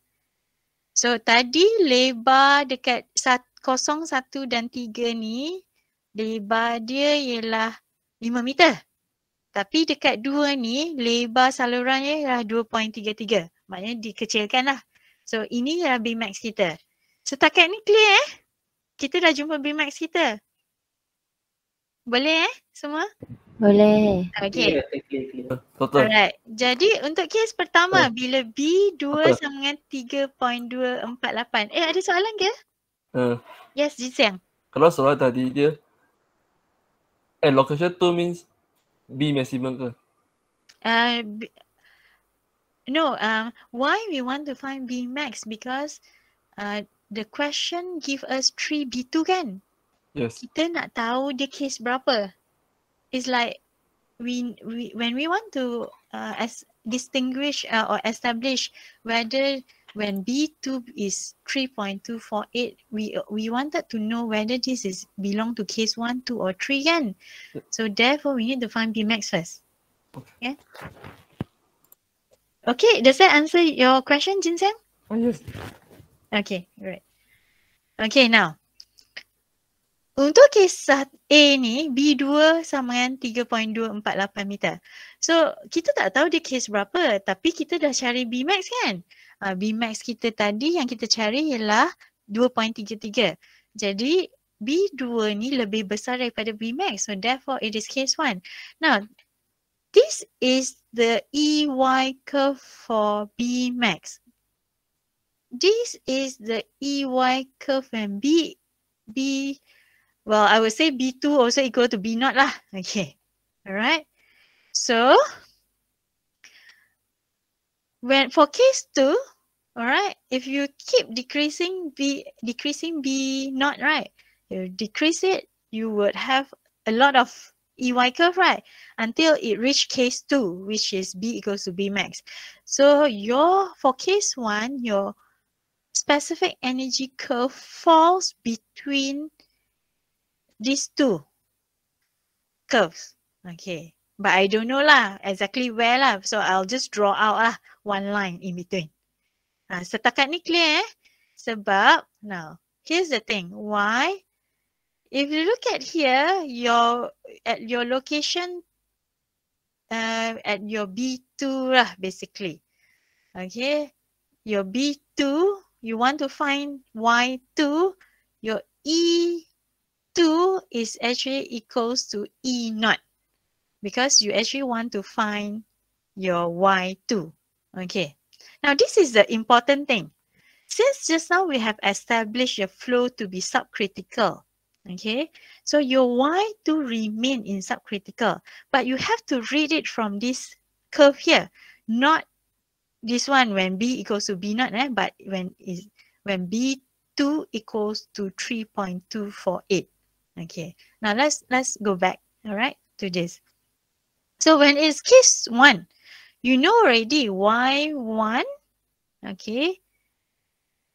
So tadi lebar dekat 0, 1 dan 3 ni lebar dia ialah 5 meter. Tapi dekat 2 ni lebar salurannya ialah 2.33. Maknanya dikecilkan lah. So ini adalah Bmax kita. Setakat ni clear eh? Kita dah jumpa Bmax kita. Boleh eh semua? Boleh. Okay. Clear, clear, clear. Total. Alright. Jadi untuk kes pertama bila B2 Apa? sama dengan 3.248. Eh ada soalan ke? Uh, Yes, Jinseng. kalau soalan tadi dia at location 2 means B maximum ke? Uh, b- no, um, why we want to find B max? Because uh, the question give us 3B2 kan? Yes. kita nak tahu dia case berapa. It's like we, we when we want to uh, as distinguish uh, or establish whether when B2 is 3.248 we we wanted to know whether this is belong to case 1, 2 or 3 kan. So therefore we need to find B max first. Okay. Okay, does that answer your question, Jinseng? Oh yes. Okay, right. Okay, now. Untuk kisah A ni, B2 sama dengan 3.248 meter. So, kita tak tahu dia case berapa tapi kita dah cari B max kan? Uh, B max kita tadi yang kita cari ialah 2.33. Jadi, B2 ni lebih besar daripada B max. So, therefore it is case 1. Now, this is the EY curve for B max this is the EY curve and B, B, well, I would say B2 also equal to B naught lah. Okay. All right. So, when for case 2, all right, if you keep decreasing B, decreasing B naught, right, you decrease it, you would have a lot of EY curve, right? Until it reach case two, which is B equals to B max. So your, for case one, your specific energy curve falls between these two curves. Okay. But I don't know lah exactly where lah. So I'll just draw out lah one line in between. Uh, setakat ni clear eh? Sebab, now, here's the thing. Why? If you look at here, your at your location uh, at your B2 lah basically. Okay. Your B2, you want to find Y2, your E2 is actually equals to E naught because you actually want to find your Y2. Okay. Now this is the important thing. Since just now we have established your flow to be subcritical, okay, so your Y do remain in subcritical, but you have to read it from this curve here, not this one when B equals to B naught, eh, but when is when B2 equals to 3.248. Okay, now let's let's go back, all right, to this. So when it's case one, you know already Y1, okay,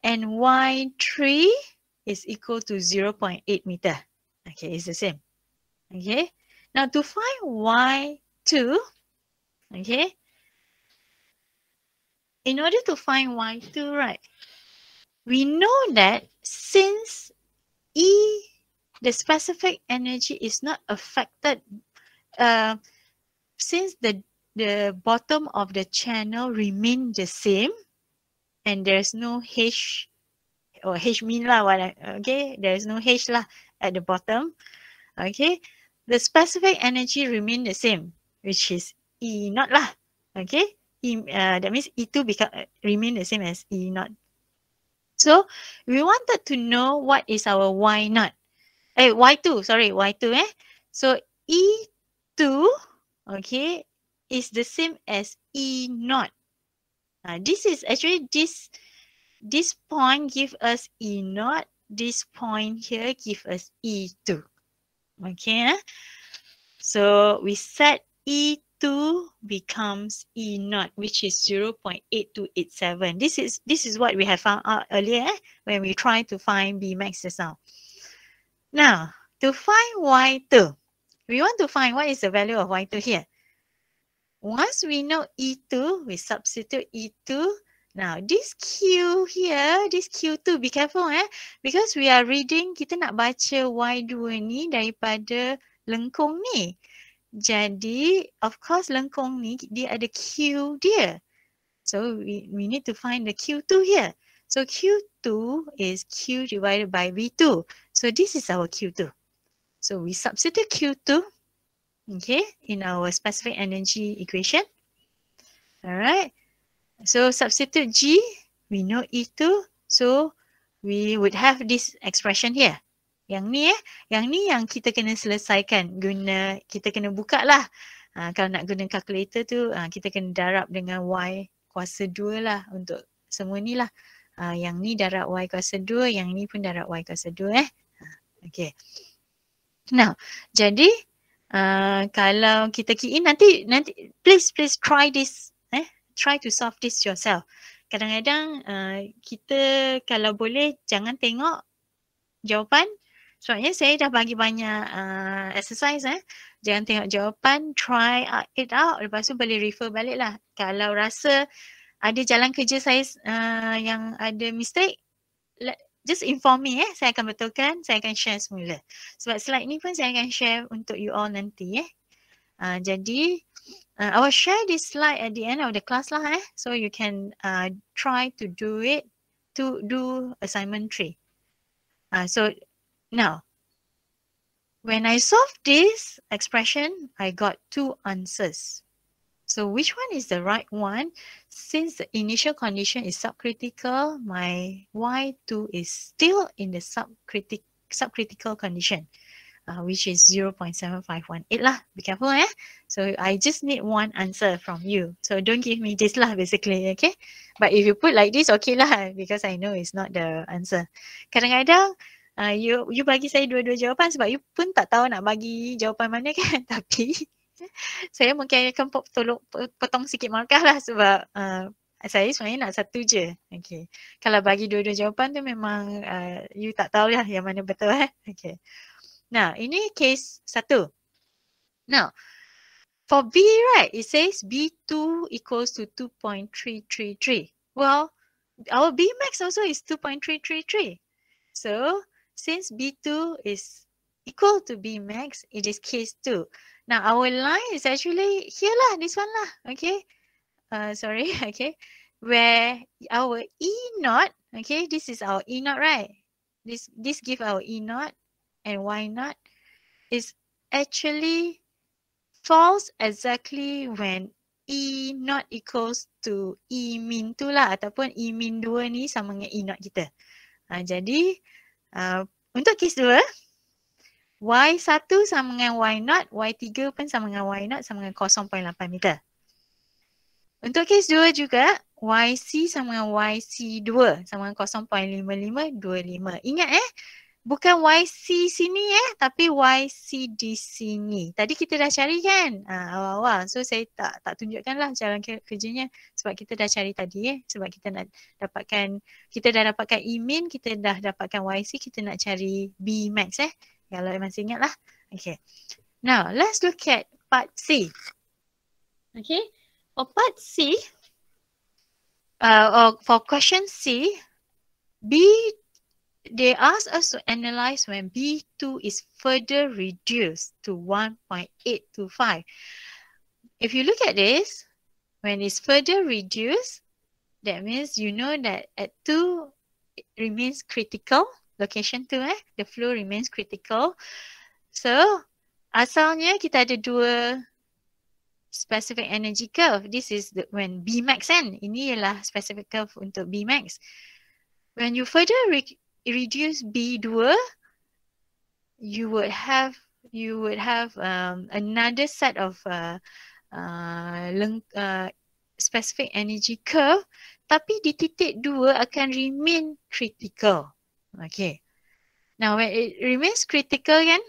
and y3 is equal to 0.8 meter. Okay, it's the same. Okay, now to find y2, okay, in order to find y2, right, we know that since E, the specific energy is not affected, uh, since the, the bottom of the channel remain the same, and there's no H or H min lah, what okay, there's no H lah at the bottom, okay, the specific energy remain the same, which is E naught lah, okay, E, uh, that means E2 become, uh, remain the same as E naught. So we wanted to know what is our Y naught, eh, Y2, sorry, Y2 eh, so E2, okay, is the same as E naught. Uh, this is actually this this point give us E naught. This point here give us E2. Okay. So we set E2 becomes E naught, which is 0.8287. This is this is what we have found out earlier eh? when we try to find B max just now. Now, to find Y2, we want to find what is the value of Y2 here. Once we know E2, we substitute E2. Now, this Q here, this Q2, be careful eh. Because we are reading, kita nak baca Y2 ni daripada lengkung ni. Jadi, of course lengkung ni, dia ada Q dia. So, we, we need to find the Q2 here. So, Q2 is Q divided by V2. So, this is our Q2. So, we substitute Q2 okay, in our specific energy equation. All right. So substitute G, we know E2. So we would have this expression here. Yang ni eh, yang ni yang kita kena selesaikan guna, kita kena buka lah. Uh, kalau nak guna calculator tu, uh, kita kena darab dengan Y kuasa 2 lah untuk semua ni lah. Uh, yang ni darab Y kuasa 2, yang ni pun darab Y kuasa 2 eh. Uh, okay. Now, jadi uh, kalau kita key in nanti nanti please please try this try to solve this yourself kadang-kadang uh, kita kalau boleh jangan tengok jawapan sebabnya saya dah bagi banyak uh, exercise eh jangan tengok jawapan try it out lepas tu boleh refer balik lah kalau rasa ada jalan kerja saya uh, yang ada mistake just inform me eh. Saya akan betulkan, saya akan share semula. Sebab slide ni pun saya akan share untuk you all nanti eh. Uh, jadi, uh, I will share this slide at the end of the class lah eh. So you can uh, try to do it to do assignment three. Uh, so now, when I solve this expression, I got two answers. So which one is the right one? Since the initial condition is subcritical, my Y2 is still in the subcritic subcritical condition, uh, which is 0.7518 lah. Be careful eh. So I just need one answer from you. So don't give me this lah basically, okay? But if you put like this, okay lah, because I know it's not the answer. Kadang-kadang uh, you you bagi saya dua-dua jawapan sebab you pun tak tahu nak bagi jawapan mana kan. Tapi saya mungkin akan tolong pot- potong sikit markah lah sebab uh, saya sebenarnya nak satu je. Okay. Kalau bagi dua-dua jawapan tu memang uh, you tak tahu lah yang mana betul eh. Okay. Nah, ini case satu. Now, for B, right, it says B2 equals to 2.333. Well, our B max also is 2.333. So, since B2 is equal to B max, it is case 2. Now, our line is actually here lah, this one lah, okay? Uh, sorry, okay? Where our E naught, okay, this is our E naught, right? This, this give our E naught and Y naught is actually false exactly when E not equals to E min tu lah ataupun E min 2 ni sama dengan E not kita. Ha, jadi uh, untuk kes 2 Y1 sama dengan Y not, Y3 pun sama dengan Y not sama dengan 0.8 meter. Untuk kes 2 juga YC sama dengan YC2 sama dengan 0.5525. Ingat eh bukan YC sini eh tapi YC di sini. Tadi kita dah cari kan uh, awal-awal. So saya tak tak tunjukkan lah jalan ke- kerjanya sebab kita dah cari tadi eh. Sebab kita nak dapatkan, kita dah dapatkan E min, kita dah dapatkan YC, kita nak cari B max eh. Kalau masih ingat lah. Okay. Now let's look at part C. Okay. For part C, uh, or for question C, B they ask us to analyze when B2 is further reduced to 1.825. If you look at this, when it's further reduced, that means you know that at 2 it remains critical, location 2 eh, the flow remains critical. So, asalnya kita ada dua specific energy curve. This is the, when B max kan, ini ialah specific curve untuk B max. When you further re reduce B2, you would have you would have um, another set of uh, uh, uh, specific energy curve tapi di titik 2 akan remain critical. Okay. Now when it remains critical kan,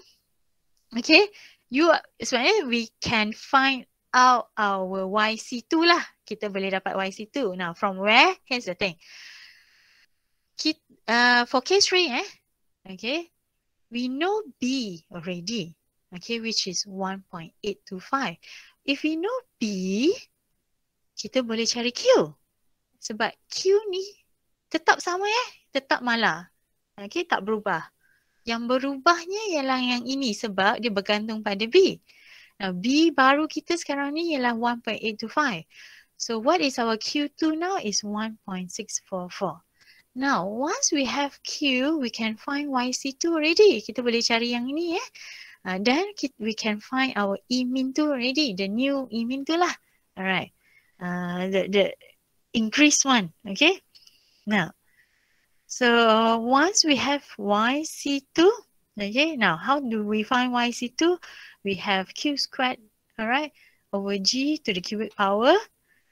okay, you sebenarnya we can find out our YC2 lah. Kita boleh dapat YC2. Now from where? Here's the thing. Kita, uh, for case 3 eh, okay, we know B already, okay, which is 1.825. If we know B, kita boleh cari Q. Sebab Q ni tetap sama eh, tetap malah. Okay, tak berubah. Yang berubahnya ialah yang ini sebab dia bergantung pada B. Now B baru kita sekarang ni ialah 1.825. So what is our Q2 now is 1.644. Now, once we have Q, we can find YC2 already. Kita boleh cari yang ini eh. Uh, then we can find our E min 2 already. The new E min 2 lah. Alright. Uh, the, the increased one. Okay. Now, so once we have YC2, okay. Now, how do we find YC2? We have Q squared, alright, over G to the cubic power.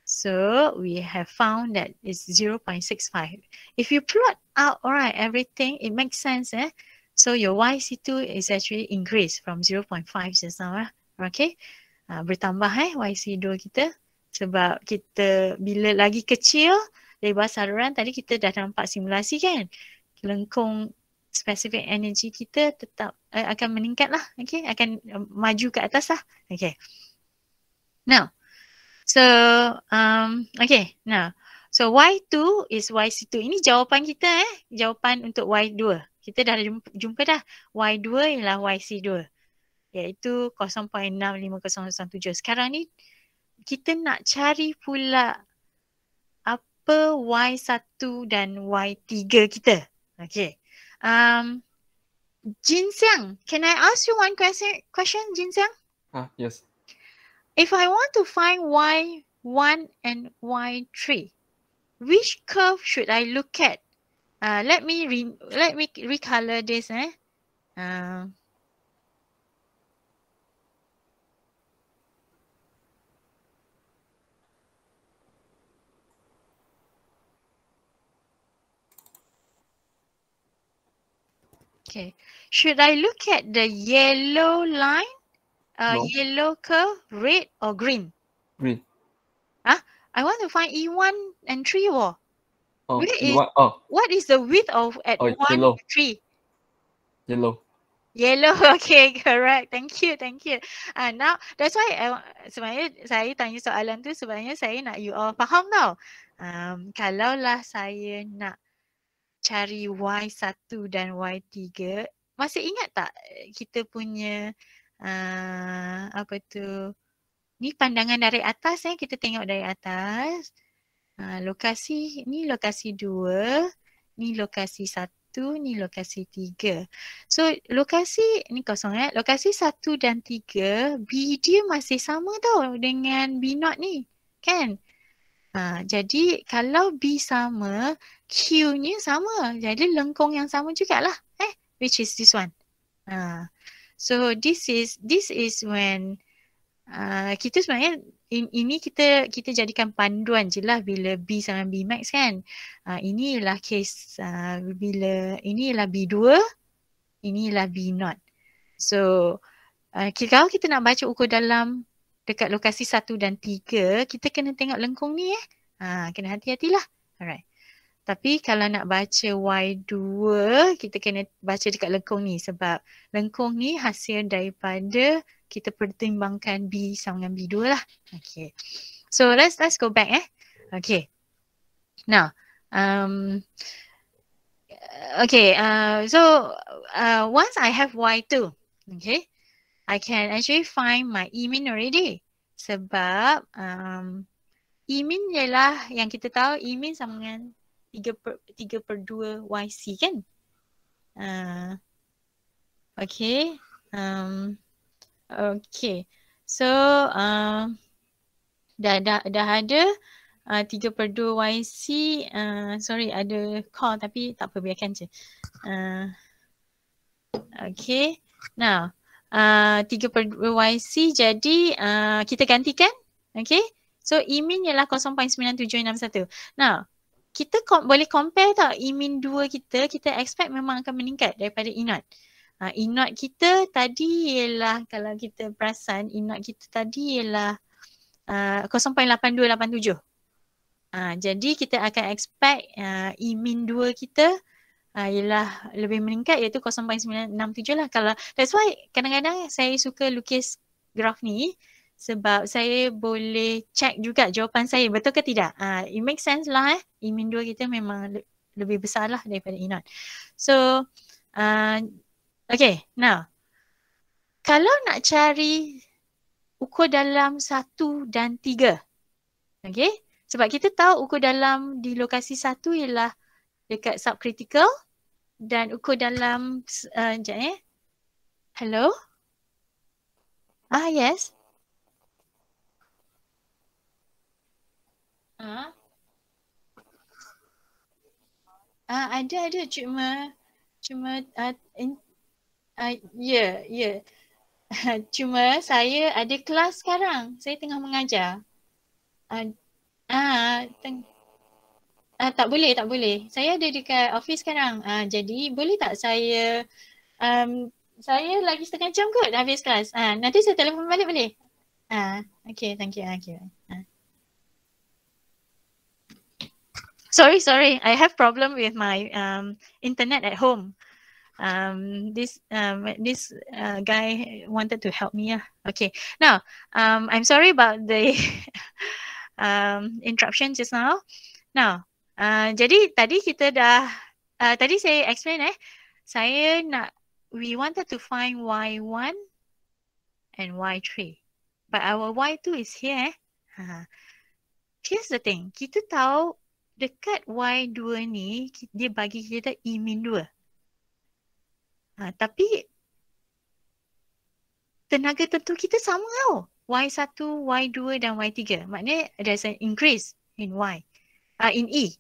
So we have found that it's 0.65. If you plot out, all right, everything, it makes sense, eh? So your YC2 is actually increased from 0.5 just now, eh? okay? Uh, bertambah eh YC2 kita sebab kita bila lagi kecil bawah saluran tadi kita dah nampak simulasi kan lengkung specific energy kita tetap uh, akan meningkat lah okay akan uh, maju ke atas lah okay now So, um, okay. Now, so Y2 is YC2. Ini jawapan kita eh. Jawapan untuk Y2. Kita dah jumpa, jumpa dah. Y2 ialah YC2. Iaitu 0.65017. Sekarang ni, kita nak cari pula apa Y1 dan Y3 kita. Okay. Um, Jin Xiang, can I ask you one question, question Jin Xiang? Ah, yes. If I want to find y1 and y3, which curve should I look at? Uh, let me re let me recolor this. Eh? Uh, Okay. Should I look at the yellow line? Uh, No. Yellow curve, red or green? Green. I want to find E1 and 3 or Oh, Where you is- want, oh, what is the width of at Oh, 1 yellow. 3? yellow. Yellow, okay, correct. Thank you, thank you. Uh, now, that's why I, sebenarnya saya tanya soalan tu sebenarnya saya nak you all faham tau. Um, kalaulah saya nak cari Y1 dan Y3, masih ingat tak kita punya uh, apa tu, ni pandangan dari atas eh, kita tengok dari atas. Uh, lokasi, ni lokasi dua, ni lokasi satu, ni lokasi tiga. So lokasi ni kosong eh. Lokasi satu dan tiga B dia masih sama tau dengan B not ni. Kan? Ha, jadi kalau B sama, Q-nya sama. Jadi lengkung yang sama jugalah. Eh, which is this one. Ha. So this is this is when uh, kita sebenarnya in, ini kita kita jadikan panduan je lah bila B sama B max kan. Uh, ini ialah case uh, bila ini ialah B2, ini ialah B not. So uh, kalau kita nak baca ukur dalam dekat lokasi satu dan tiga, kita kena tengok lengkung ni eh. Ha, kena hati-hatilah. Alright. Tapi kalau nak baca Y2, kita kena baca dekat lengkung ni sebab lengkung ni hasil daripada kita pertimbangkan B sama dengan B2 lah. Okay. So let's let's go back eh. Okay. Now, um, okay. Uh, so uh, once I have Y2, okay, I can actually find my E min already. Sebab um, E min ialah yang kita tahu E min sama dengan 3 per, 3 per 2 YC kan? Uh, okay. Um, okay. So uh, dah, dah, dah ada uh, 3 per 2 YC. Uh, sorry ada call tapi tak apa biarkan je. Uh, okay. Now uh, 3 per 2 YC jadi uh, kita gantikan. Okay. So E min ialah 0.9761. Now kita kom- boleh compare tak E min 2 kita, kita expect memang akan meningkat daripada. Uh, E naught kita tadi ialah kalau kita perasan naught kita tadi ialah uh, 0.8287. Uh, jadi kita akan expect uh, E min 2 kita uh, ialah lebih meningkat iaitu 0.967 lah. Kalau that's why kadang-kadang saya suka lukis graf ni sebab saya boleh check juga jawapan saya betul ke tidak. Uh, it makes sense lah eh. E min 2 kita memang le- lebih besar lah daripada naught. So uh, okay now kalau nak cari ukur dalam satu dan tiga okay sebab kita tahu ukur dalam di lokasi satu ialah dekat subcritical dan ukur dalam uh, sekejap eh. Hello? Ah yes. Ah. Ah ada ada cuma cuma uh, in, uh, ya ya. cuma saya ada kelas sekarang. Saya tengah mengajar. Ah ah teng- Ah, tak boleh, tak boleh. Saya ada dekat office sekarang. Ah, jadi boleh tak saya um, saya lagi setengah jam kot habis kelas. Ah, nanti saya telefon balik boleh? Ah, okay, thank you. Okay. Ah. Sorry, sorry. I have problem with my um, internet at home. Um, this um, this uh, guy wanted to help me. Yeah. Okay. Now, um, I'm sorry about the um, interruption just now. Now, uh, jadi tadi kita dah uh, tadi saya explain eh, saya nak we wanted to find y1 and y3, but our y2 is here. Eh. Ha. Here's the thing, kita tahu dekat y2 ni dia bagi kita e min 2. Ha, tapi tenaga tentu kita sama tau. Y1, Y2 dan Y3. Maknanya there's an increase in Y, uh, in E.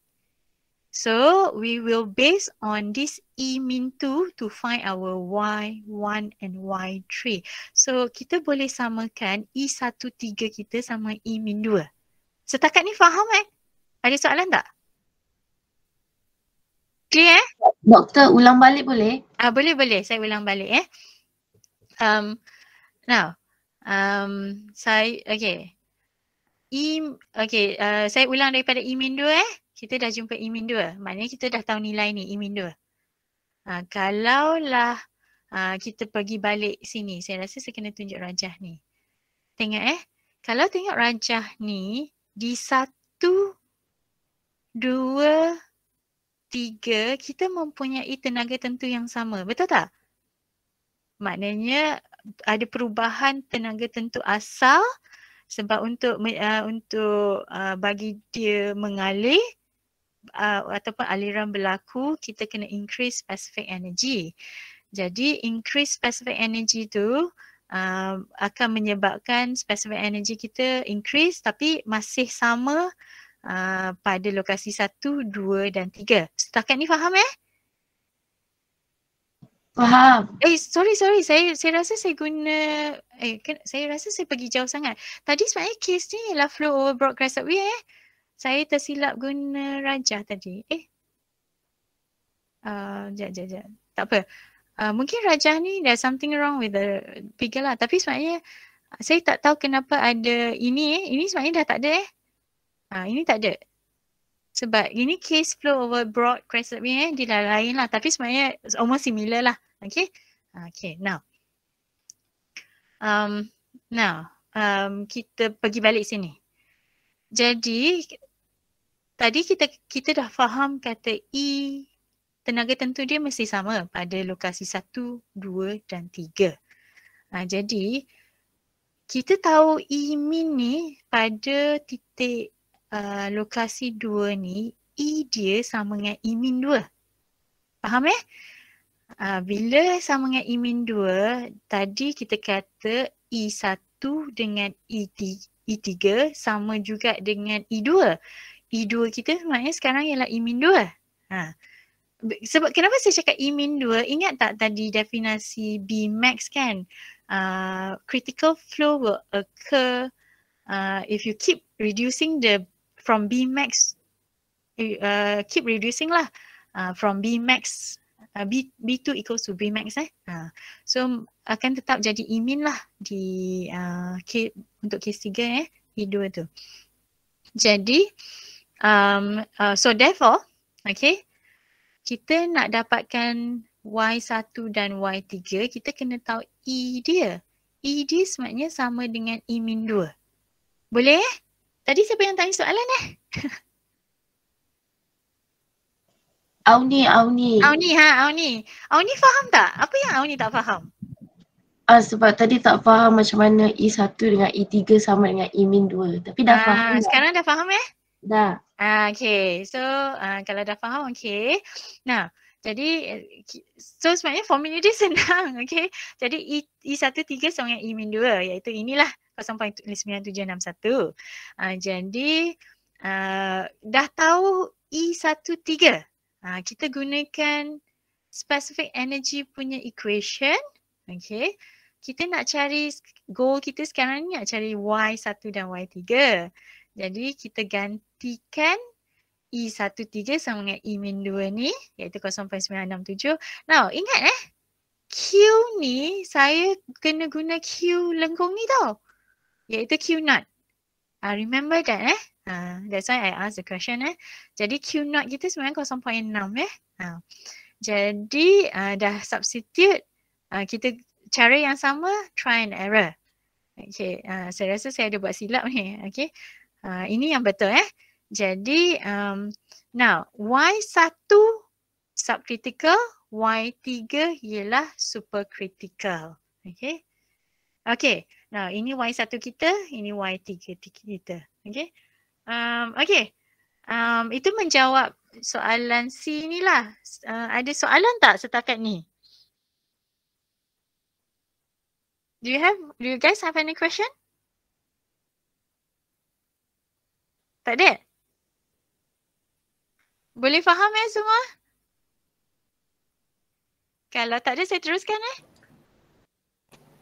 So we will base on this E min 2 to find our Y1 and Y3. So kita boleh samakan E13 kita sama E min 2. Setakat ni faham eh? Ada soalan tak? Clear eh? Doktor ulang balik boleh? Ah boleh boleh saya ulang balik eh. Um now um saya okay. I okay uh, saya ulang daripada I min 2 eh. Kita dah jumpa I min 2. Maknanya kita dah tahu nilai ni I min 2. Uh, kalaulah uh, kita pergi balik sini, saya rasa saya kena tunjuk rajah ni. Tengok eh. Kalau tengok rajah ni di satu, dua, tiga, kita mempunyai tenaga tentu yang sama. Betul tak? Maknanya ada perubahan tenaga tentu asal sebab untuk uh, untuk uh, bagi dia mengalir uh, ataupun aliran berlaku kita kena increase specific energy. Jadi increase specific energy tu uh, akan menyebabkan specific energy kita increase tapi masih sama uh, pada lokasi satu, dua dan tiga. Setakat ni faham eh? Faham. Eh sorry sorry saya saya rasa saya guna eh kan, saya rasa saya pergi jauh sangat. Tadi sebenarnya case ni ialah flow over broad crescent wave eh. Saya tersilap guna rajah tadi. Eh. Uh, jap jap jap. Tak apa. Uh, mungkin rajah ni there's something wrong with the figure lah. Tapi sebenarnya saya tak tahu kenapa ada ini eh. Ini sebenarnya dah tak ada eh. Uh, ini tak ada. Sebab ini case flow over broad crescent wave eh. Dia lain lah. Tapi sebenarnya almost similar lah. Okay. Okay. Now. Um, now. Um, kita pergi balik sini. Jadi tadi kita kita dah faham kata E tenaga tentu dia mesti sama pada lokasi satu, dua dan tiga. Ha, jadi kita tahu E min ni pada titik uh, lokasi dua ni E dia sama dengan E min dua. Faham eh? Uh, bila sama dengan E min 2, tadi kita kata E1 dengan E3, E3 sama juga dengan E2. E2 kita maknanya sekarang ialah E min 2. Ha. Sebab kenapa saya cakap E min 2, ingat tak tadi definasi B max kan? Uh, critical flow will occur uh, if you keep reducing the from B max, uh, keep reducing lah uh, from B max uh, B, B2 equals to B max eh. Uh, so akan tetap jadi E min lah di uh, K, untuk case 3 eh, E2 tu. Jadi, um, uh, so therefore, okay, kita nak dapatkan Y1 dan Y3, kita kena tahu E dia. E dia sebenarnya sama dengan E min 2. Boleh eh? Tadi siapa yang tanya soalan eh? Auni, Auni. Auni ha, Auni. Auni faham tak? Apa yang Auni tak faham? Ah, sebab tadi tak faham macam mana E1 dengan E3 sama dengan E min 2. Tapi dah Ah, faham. sekarang dah faham eh? Dah. Ah, okay. So uh, kalau dah faham, okay. Nah, jadi so sebenarnya formula dia senang, okay. Jadi E, E13 sama dengan E min 2 iaitu inilah 0.9761. Uh, jadi uh, dah tahu E13. Uh, kita gunakan specific energy punya equation, okay. Kita nak cari goal kita sekarang ni nak cari Y1 dan Y3. Jadi kita gantikan E13 sama dengan E min 2 ni iaitu 0.967. Now ingat eh Q ni saya kena guna Q lengkung ni tau. Iaitu Q naught. Uh, remember that eh. Uh, that's why I ask the question eh. Jadi Q naught kita sebenarnya 0.6 eh. Uh, jadi uh, dah substitute uh, kita cara yang sama try and error. Okay, uh, saya rasa saya ada buat silap ni. Okay, uh, ini yang betul eh. Jadi, um, now Y1 subcritical, Y3 ialah supercritical. Okay. Okay, now ini Y1 kita, ini Y3 kita. Okay. Um, okay. Um, itu menjawab soalan C ni lah. Uh, ada soalan tak setakat ni? Do you have, do you guys have any question? Tak ada? Boleh faham eh semua? Kalau tak ada saya teruskan eh.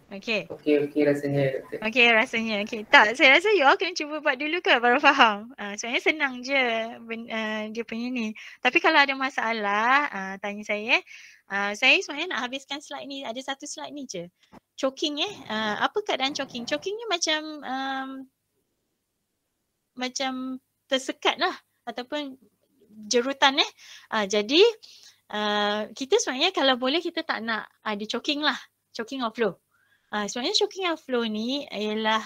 Okay. Okey, okey rasanya doktor. Okay rasanya. Okay. Tak, saya rasa you all kena cuba buat dulu ke baru faham. Uh, sebenarnya senang je ben, uh, dia punya ni. Tapi kalau ada masalah, uh, tanya saya. Uh, saya sebenarnya nak habiskan slide ni. Ada satu slide ni je. Choking eh. Uh, apa keadaan choking? Choking ni macam um, macam tersekat lah. Ataupun jerutan eh. Uh, jadi uh, kita sebenarnya kalau boleh kita tak nak ada choking lah. Choking of flow. Uh, sebenarnya choking of flow ni ialah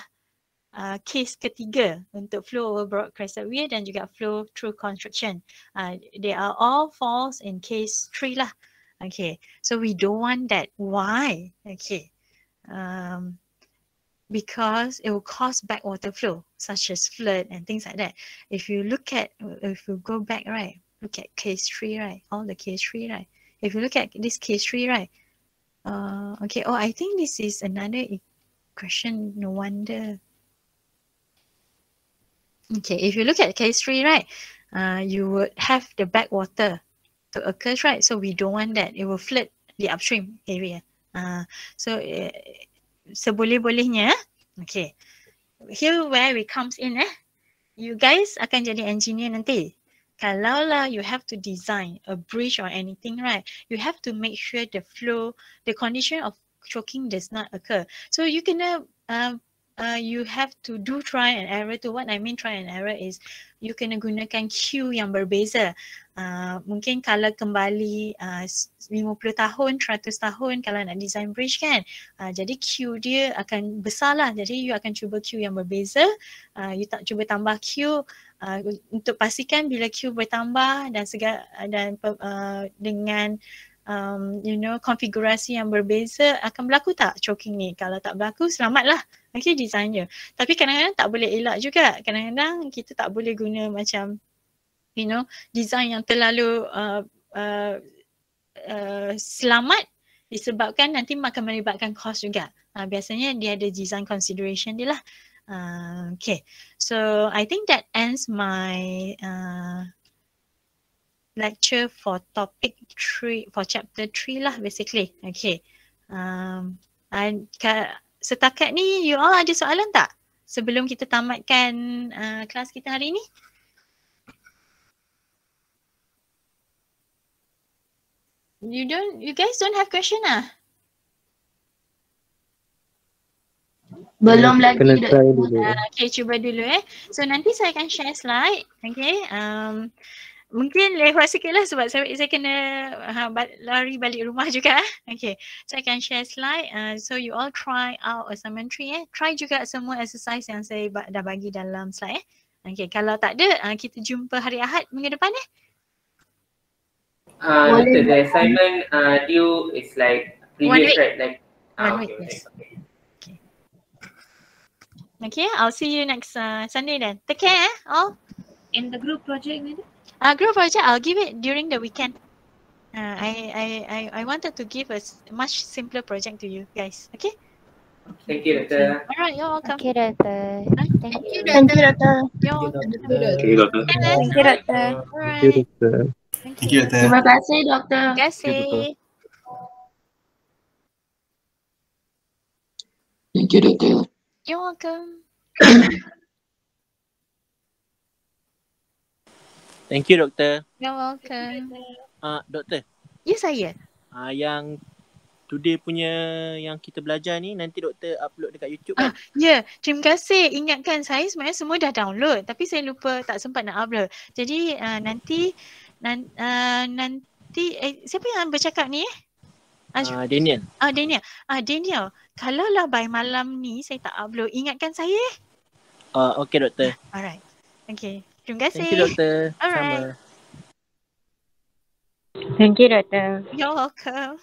uh, case ketiga untuk flow over broad crested weir dan juga flow through constriction. Uh, they are all falls in case 3 lah. Okay, so we don't want that. Why? Okay, um, because it will cause backwater flow such as flood and things like that. If you look at, if you go back, right, look at case 3, right, all the case 3, right. If you look at this case 3, right, uh, okay. Oh, I think this is another e- question. No wonder. Okay, if you look at case three, right, uh, you would have the backwater to occur, right? So we don't want that. It will flood the upstream area. Uh, so uh, seboleh-bolehnya, okay. Here where it comes in, eh. You guys akan jadi engineer nanti. Kalau lah you have to design a bridge or anything, right? You have to make sure the flow, the condition of choking does not occur. So you kena, uh, uh, you have to do try and error to what I mean try and error is you kena gunakan cue yang berbeza. Uh, mungkin kalau kembali uh, 50 tahun, 100 tahun kalau nak design bridge kan. Uh, jadi cue dia akan besar lah. Jadi you akan cuba cue yang berbeza. Uh, you tak cuba tambah cue uh, untuk pastikan bila Q bertambah dan segala dan uh, dengan um, you know konfigurasi yang berbeza akan berlaku tak choking ni? Kalau tak berlaku selamatlah. Okay design je. Tapi kadang-kadang tak boleh elak juga. Kadang-kadang kita tak boleh guna macam you know design yang terlalu uh, uh, uh, selamat disebabkan nanti akan melibatkan cost juga. Uh, biasanya dia ada design consideration dia lah Uh, okay, so I think that ends my uh, lecture for topic three, for chapter three lah basically. Okay, um, and ka, setakat ni you all ada soalan tak sebelum kita tamatkan uh, kelas kita hari ni? You don't, you guys don't have question ah? Belum Kena- lagi kena Dok. try dulu. Uh, okay, cuba dulu eh. So nanti saya akan share slide. Okay. Um, mungkin lewat sikit lah sebab saya, saya kena uh, ba- lari balik rumah juga. eh. Okay. Saya akan share slide. Uh, so you all try out assignment three eh. Try juga semua exercise yang saya ba- dah bagi dalam slide eh. Okay. Kalau tak ada, uh, kita jumpa hari Ahad minggu depan eh. Uh, Boleh. the assignment uh, due is like previous, right? Like, ah, One okay, week, okay, yes. okay. Okay. I'll see you next uh, Sunday then. Take care eh all. In the group project, Madam? Uh, group project, I'll give it during the weekend. Uh, I, I, I, I wanted to give a s- much simpler project to you guys. Okay? Thank you, doctor. All right, you're welcome. Okay, Doctor. Thank you. Doctor. Thank you, Doktor. You're welcome. Thank you, doctor. Thank you, Doctor. All Thank you. Doctor. Thank Thank you, you. doctor. Terima kasih, Doktor. Terima kasih. Thank you, Doktor. You're welcome. Thank you, Doktor. You're welcome. Uh, Doktor, Ya saya. uh, yang today punya yang kita belajar ni nanti Doktor upload dekat YouTube Ah, kan? ya, terima kasih. Ingatkan saya sebenarnya semua dah download tapi saya lupa tak sempat nak upload. Jadi uh, nanti nan, uh, nanti eh, siapa yang bercakap ni eh? Azri- Uh, Daniel. Ah Daniel. Ah Daniel, kalaulah by malam ni saya tak upload, ingatkan saya. eh. Uh, okay, Doktor. Alright. Okay. Terima kasih. Thank you, Doktor. Alright. Sama. Thank you, Doctor. You're welcome.